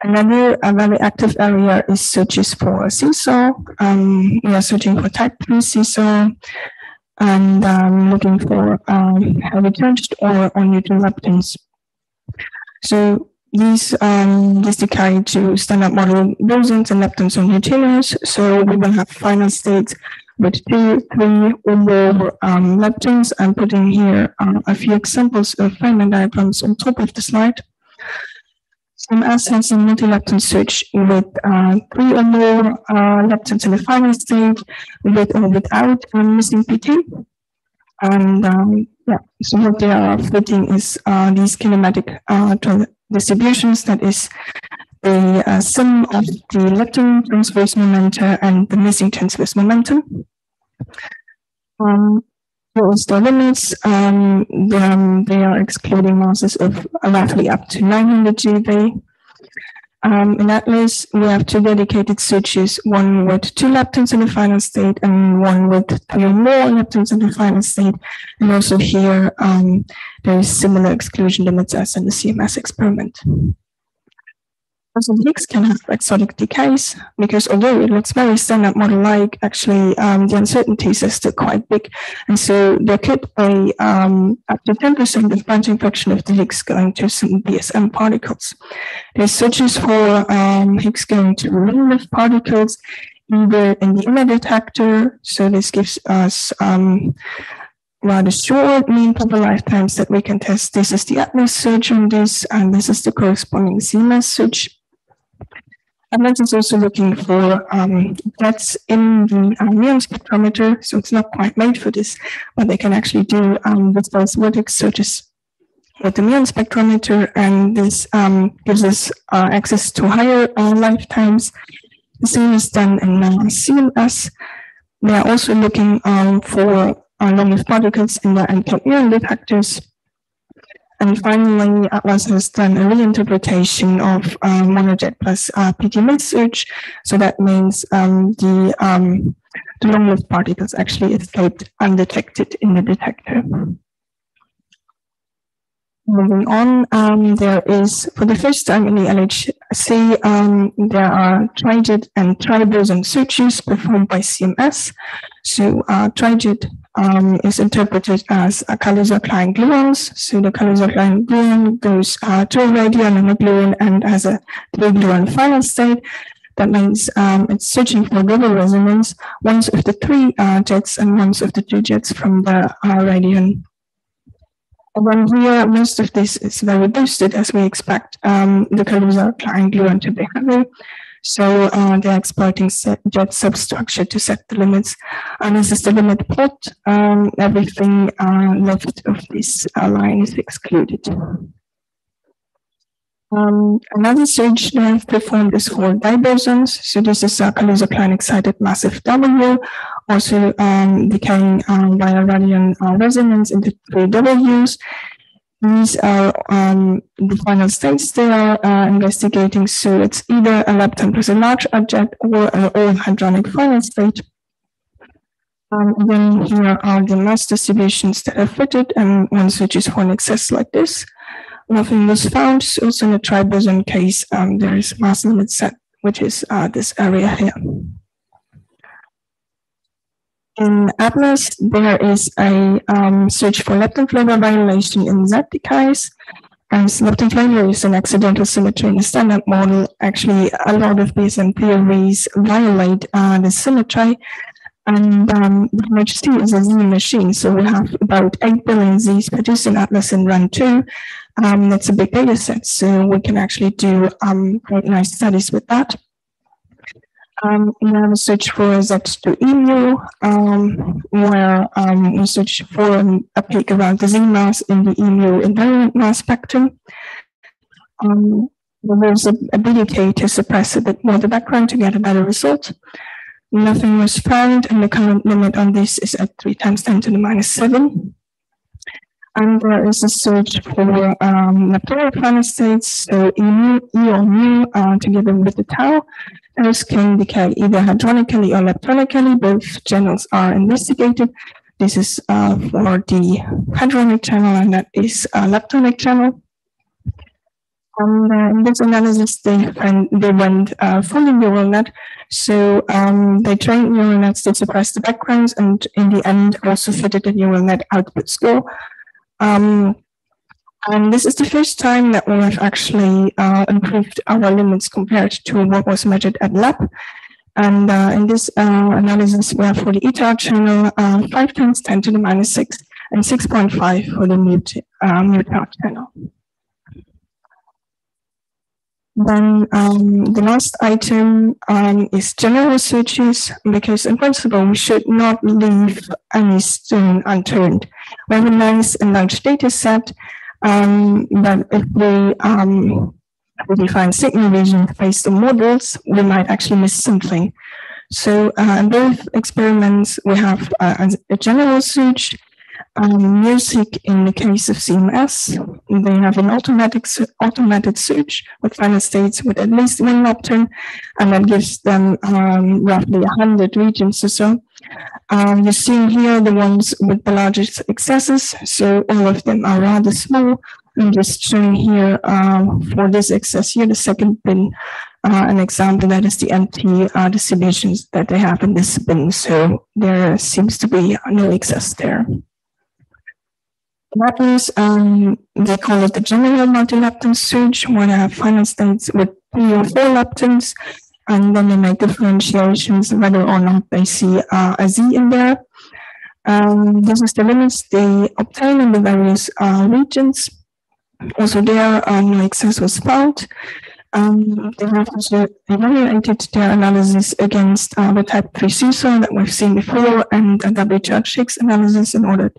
Another very active area is searches for seesaw. Um, we are searching for type 3 seesaw and um, looking for um, heavy charged or neutral leptons. So these um, this decay to standard model bosons and leptons on neutrinos. So we will have final states with two, three, or more um, leptons. I'm putting here uh, a few examples of Feynman diagrams on top of the slide. Some assets in multi-lepton search with uh, three or more uh, leptons in the final state with or without um, missing PT. And um, yeah, so what they are fitting is uh, these kinematic uh, distributions, that is the uh, sum of the lepton transverse momenta and the missing transverse momentum. Um, was the limits. Um, then they are excluding masses of roughly up to 900 GeV. Um, in Atlas, we have two dedicated switches, one with two leptons in the final state and one with three or more leptons in the final state. And also here, um, there is similar exclusion limits as in the CMS experiment. Higgs can have exotic decays because although it looks very standard model-like, actually um, the uncertainties are still quite big. And so there could be um, up to 10% of branching fraction of the Higgs going to some BSM particles. There's searches for um, Higgs going to long-lived particles either in the inner detector. So this gives us um, rather short mean proper lifetimes that we can test. This is the Atlas search on this, and this is the corresponding CMS search. Atlas is also looking for um, that's in the uh, muon spectrometer, so it's not quite made for this, but they can actually do um, with those vertex searches with the muon spectrometer, and this um, gives us uh, access to higher uh, lifetimes. The same is done in uh, CMS. They are also looking um, for uh, long-lived particles in the muon detectors. And finally, Atlas has done a reinterpretation of uh, monojet plus uh, PT search. So that means um, the, um, the long-lived particles actually escaped undetected in the detector. Moving on, um, there is, for the first time in the LHC, um, there are TriJet and triboson searches performed by CMS. So uh, um, is interpreted as a Kaluza-Klein gluons. So the Kaluza-Klein gluon goes uh, to a radion and a gluon and has a three gluon final state. That means um, it's searching for double resonance, once of the three uh, jets and once of the two jets from the uh, radion when here, most of this is very boosted as we expect um, the Kaluza-Klein gluon to be heavy. So uh, they're exploiting jet substructure to set the limits. And this is the limit plot. Um, everything uh, left of this uh, line is excluded. Um, another search that I've performed is for dibosons. So this is a Kaluza-Klein excited massive W, also um, decaying um, via radion uh, resonance into three Ws. These are um, the final states they are uh, investigating. So it's either a lepton plus a large object or an all hadronic final state. Um, then here are the mass distributions that are fitted, and one searches for an excess like this nothing was found. So also in the triboson case, um, there is mass limit set, which is uh, this area here. In Atlas, there is a um, search for lepton flavor violation in Z decays. As lepton flavor is an accidental symmetry in the standard model, actually a lot of BSM theories violate uh, the symmetry. And um, LHC is a Z machine, so we have about 8 billion Z's produced in Atlas in run 2, um, that's a big data set, so we can actually do um, quite nice studies with that. Um, we have a search for Z2 um, where um, we search for a peak around the Z mass in the EMU invariant mass spectrum. Um, there's a ability to suppress a bit more the background to get a better result. Nothing was found, and the current limit on this is at 3 times 10 to the minus 7. And there is a search for um, leptonic states, so E, e or mu uh, together with the tau. Those can decay either hadronically or leptonically. Both channels are investigated. This is uh, for the hadronic channel, and that is a leptonic channel. And uh, in this analysis, they, and they went uh, fully neural net. So um, they trained neural nets to suppress the backgrounds and in the end also fitted the neural net output score. Um, and this is the first time that we have actually uh, improved our limits compared to what was measured at LEP. And uh, in this uh, analysis, we have for the eta channel, uh, 5 times 10 to the minus 6 and 6.5 for the mute, uh, channel. Then um, the last item um, is general searches, because in principle, we should not leave any stone unturned. We have a nice and large data set, um, but if we, um, we define signal regions based on models, we might actually miss something. So uh, in both experiments, we have uh, a general search um, MUSiC in the case of CMS. They have an automatic automated search with final states with at least one lepton, and that gives them um, roughly 100 regions or so. Um, you see here the ones with the largest excesses, so all of them are rather small. I'm just showing here um, for this excess here, the second bin, uh, an example that is the empty uh, distributions that they have in this bin. So there seems to be no excess there. Leptons, um, they call it the general multi-lepton search, where they have final states with three or four leptons, and then they make differentiations whether or not they see uh, a Z in there. Um, this is the limits they obtain in the various uh, regions. Also there, uh, no excess was found. Um, they have also evaluated their analysis against uh, the type 3 seesaw that we've seen before and a double charge Higgs analysis in order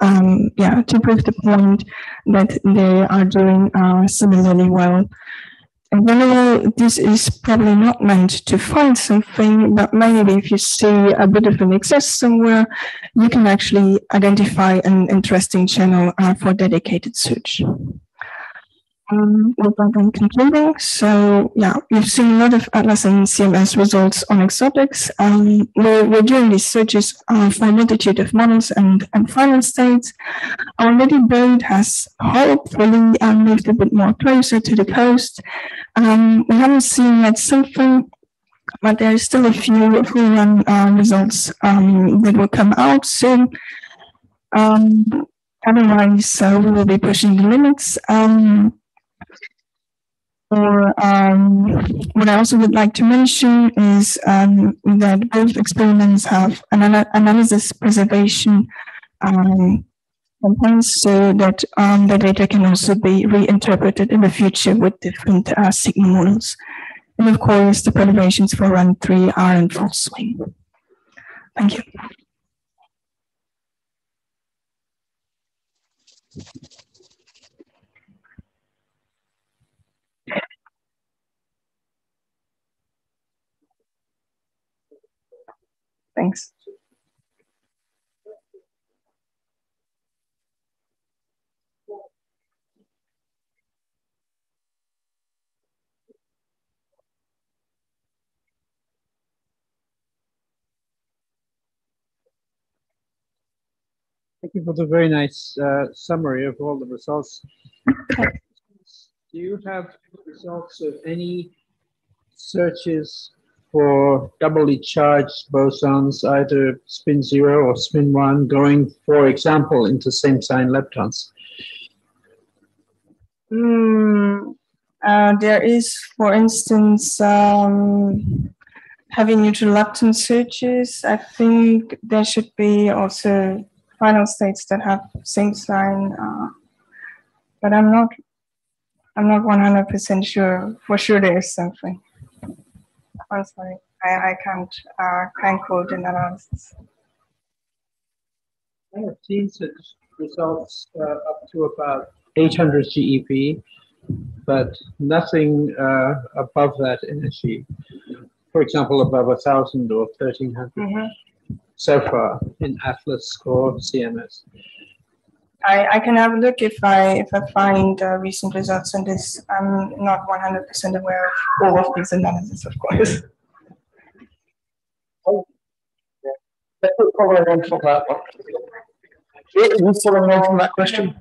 um, yeah, to prove the point that they are doing uh, similarly well. General, this is probably not meant to find something, but maybe if you see a bit of an excess somewhere, you can actually identify an interesting channel uh, for dedicated search um, I'm concluding. So yeah, we've seen a lot of Atlas and CMS results on exotics. Um, we're, we're doing these searches uh, for a multitude of models and, and final states. Our little boat has hopefully uh, moved a bit more closer to the coast. Um, we haven't seen yet something but there is still a few full run uh, results um, that will come out soon. Um, otherwise, uh, we will be pushing the limits. Um, or um, what I also would like to mention is um, that both experiments have an analysis preservation um, components so that um, the data can also be reinterpreted in the future with different uh, sigma models. And of course, the preservations for run three are in full swing. Thank you. Thanks. Thank you for the very nice uh, summary of all the results. Do you have results of any searches for doubly charged bosons, either spin zero or spin one, going, for example, into same sign leptons? Mm, uh, there is, for instance, um, heavy neutral lepton searches. I think there should be also final states that have same sign, uh, but I'm not. I'm not 100% sure. For sure, there is something. I'm sorry. I, I can't uh, can't quote an analysis. I have seen such results uh, up to about 800 GeV, but nothing uh, above that energy. For example, above 1,000 or 1,300 Mhm. so far in Atlas or CMS. I, I can have a look if I if I find uh, recent results on this. I'm not 100% aware of all of these analyses, of course. Let's follow on from that one. Yeah, You following on from that question?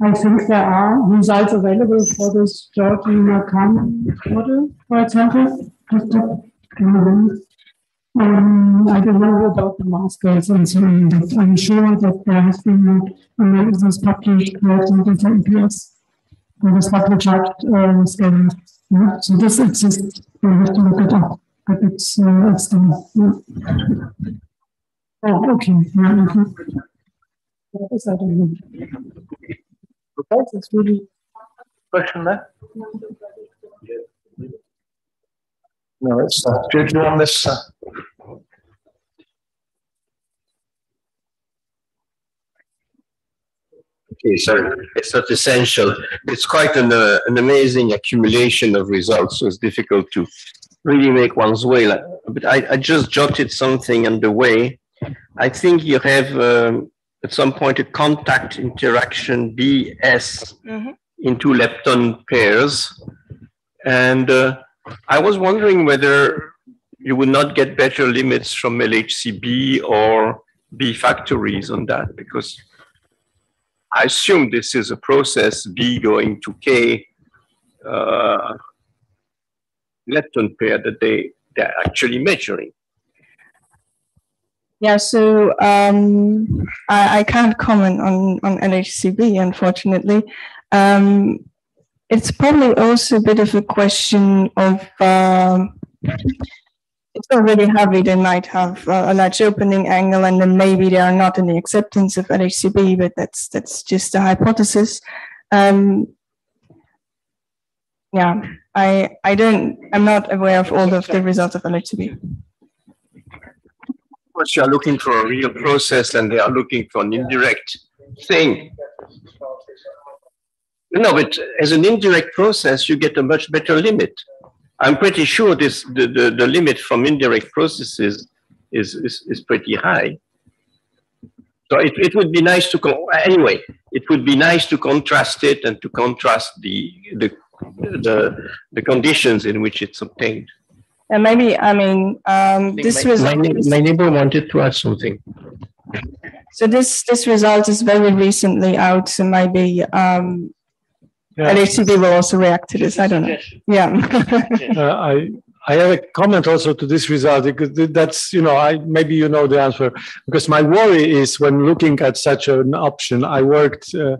I think there are results available for this Georgi-Machacek model, for example. Um, I don't know about the scales and but I'm sure that there has been analysis published to the EPS for the chart uh. Yeah, so this exists. We have to look it up, but it's uh, it's done. Yeah. Oh, okay. Yeah, okay. What is that? Okay, really. Question there? No, it's, uh, do you want this? uh, Okay, so it's not essential. It's quite an, uh, an amazing accumulation of results, so it's difficult to really make one's way. Like, but I, I just jotted something on the way. I think you have um, at some point a contact interaction BS Mhm. in two lepton pairs. And uh, I was wondering whether you would not get better limits from LHCb or B factories on that, because I assume this is a process B going to K uh, lepton pair that they, they're actually measuring. Yeah, so um, I, I can't comment on, on LHCb, unfortunately. Um, it's probably also a bit of a question of um, it's already heavy. They might have uh, a large opening angle, and then maybe they are not in the acceptance of LHCb, but that's that's just a hypothesis. Um, yeah, I I don't I'm not aware of all of the results of LHCb. Of course, you are looking for a real process and they are looking for an indirect thing. No, but as an indirect process, you get a much better limit. I'm pretty sure this, the, the, the limit from indirect processes is, is, is pretty high. So it, it would be nice to, co- anyway, it would be nice to contrast it and to contrast the, the, the, the conditions in which it's obtained. And maybe I mean um, this my, result. my, my neighbor wanted to add something. So this this result is very recently out, so maybe um, Yeah. LHCb will also react to this. I don't know. Yeah. Uh, I, I have a comment also to this result because that's, you know, I, maybe you know the answer. Because my worry is when looking at such an option, I worked uh,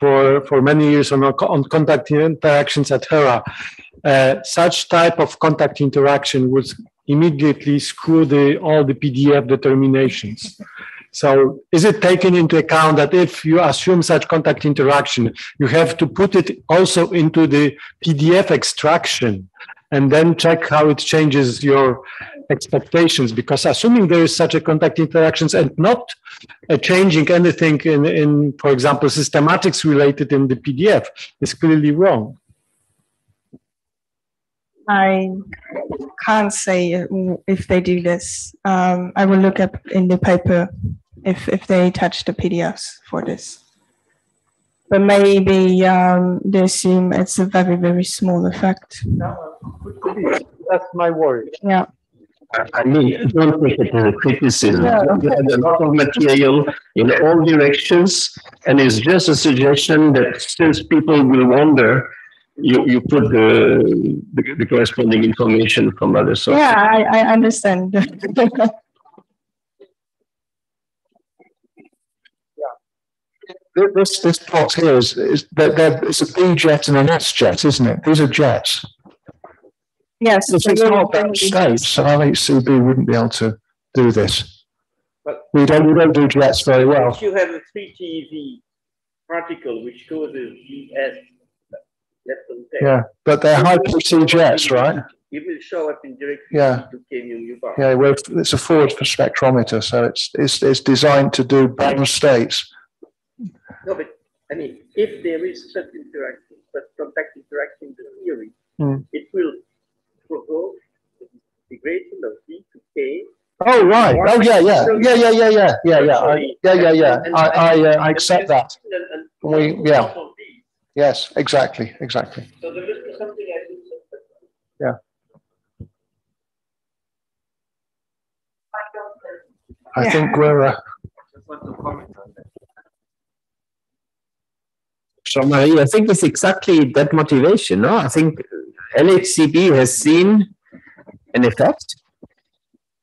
for, for many years on, a on contact interactions at HERA. Uh, Such type of contact interaction would immediately screw the, all the PDF determinations. So is it taken into account that if you assume such contact interaction, you have to put it also into the PDF extraction and then check how it changes your expectations? Because assuming there is such a contact interactions and not uh, changing anything in, in, for example, systematics related in the PDF is clearly wrong. I can't say if they do this. Um, I will look up in the paper if if they touch the PDFs for this. But maybe um, they assume it's a very very small effect. That's my worry. Yeah. I- I mean, don't take it as a criticism. No. You have a lot of material in all directions, and it's just a suggestion that since people will wonder, you, you put the, the the corresponding information from other sources. Yeah, I, I understand. *laughs* This, this plot here is, is, that, that, it's a B jet and an S jet, isn't it? These are jets. yes. If it's not that state, so LHCb wouldn't be able to do this. But- We don't, we don't do jets very well. If you have a three TeV particle which causes VS, lepton tail. Yeah, but they're high PT jets, right? It will show up in direct Yeah. to cadmium U bar. Yeah, well, it's a forward for spectrometer, so it's, it's, it's designed to do bond states. No, but I mean, if there is such interaction, such contact interaction in the theory, Hmm. it will provoke the degradation of V to K. Oh, right. Oh, yeah, yeah, yeah, yeah, yeah, yeah, yeah, yeah, I- yeah, yeah, yeah. I, I, uh, I accept that. And- and- We, yeah, yes, exactly, exactly. So there must be something I think. Yeah. I think we're, uh, So Marie, I think it's exactly that motivation, no? I think LHCb has seen an effect.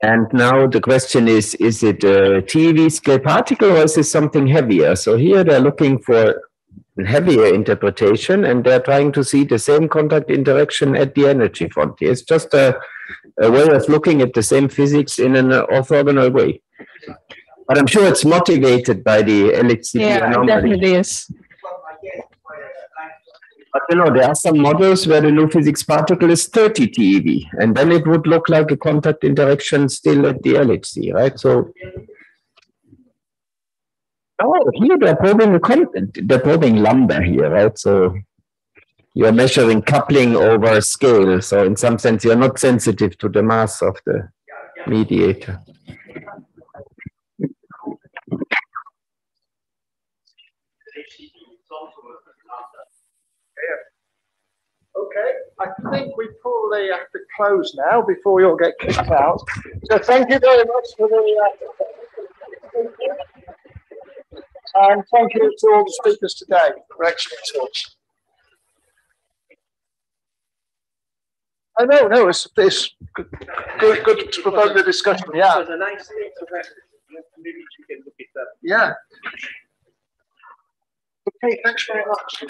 And now the question is, is it a TeV scale particle or is it something heavier? So here they're looking for a heavier interpretation and they're trying to see the same contact interaction at the energy frontier. It's just a, a way of looking at the same physics in an orthogonal way. But I'm sure it's motivated by the LHCb Yeah, it anomaly. definitely is. But you know, there are some models where the new physics particle is 30 TeV, and then it would look like a contact interaction still at the LHC, right? So. Oh, here they're probing the content, they're probing lambda here, right? So you're measuring coupling over a scale. So in some sense, you're not sensitive to the mass of the mediator. I think we probably have to close now before we all get kicked out. So thank you very much for the, uh, and thank you to all the speakers today for excellent talks. I know, no, it's, it's good, good, good to provoke the discussion, yeah, It was a nice thing to have. Maybe you can look it up. yeah. Okay, thanks very much.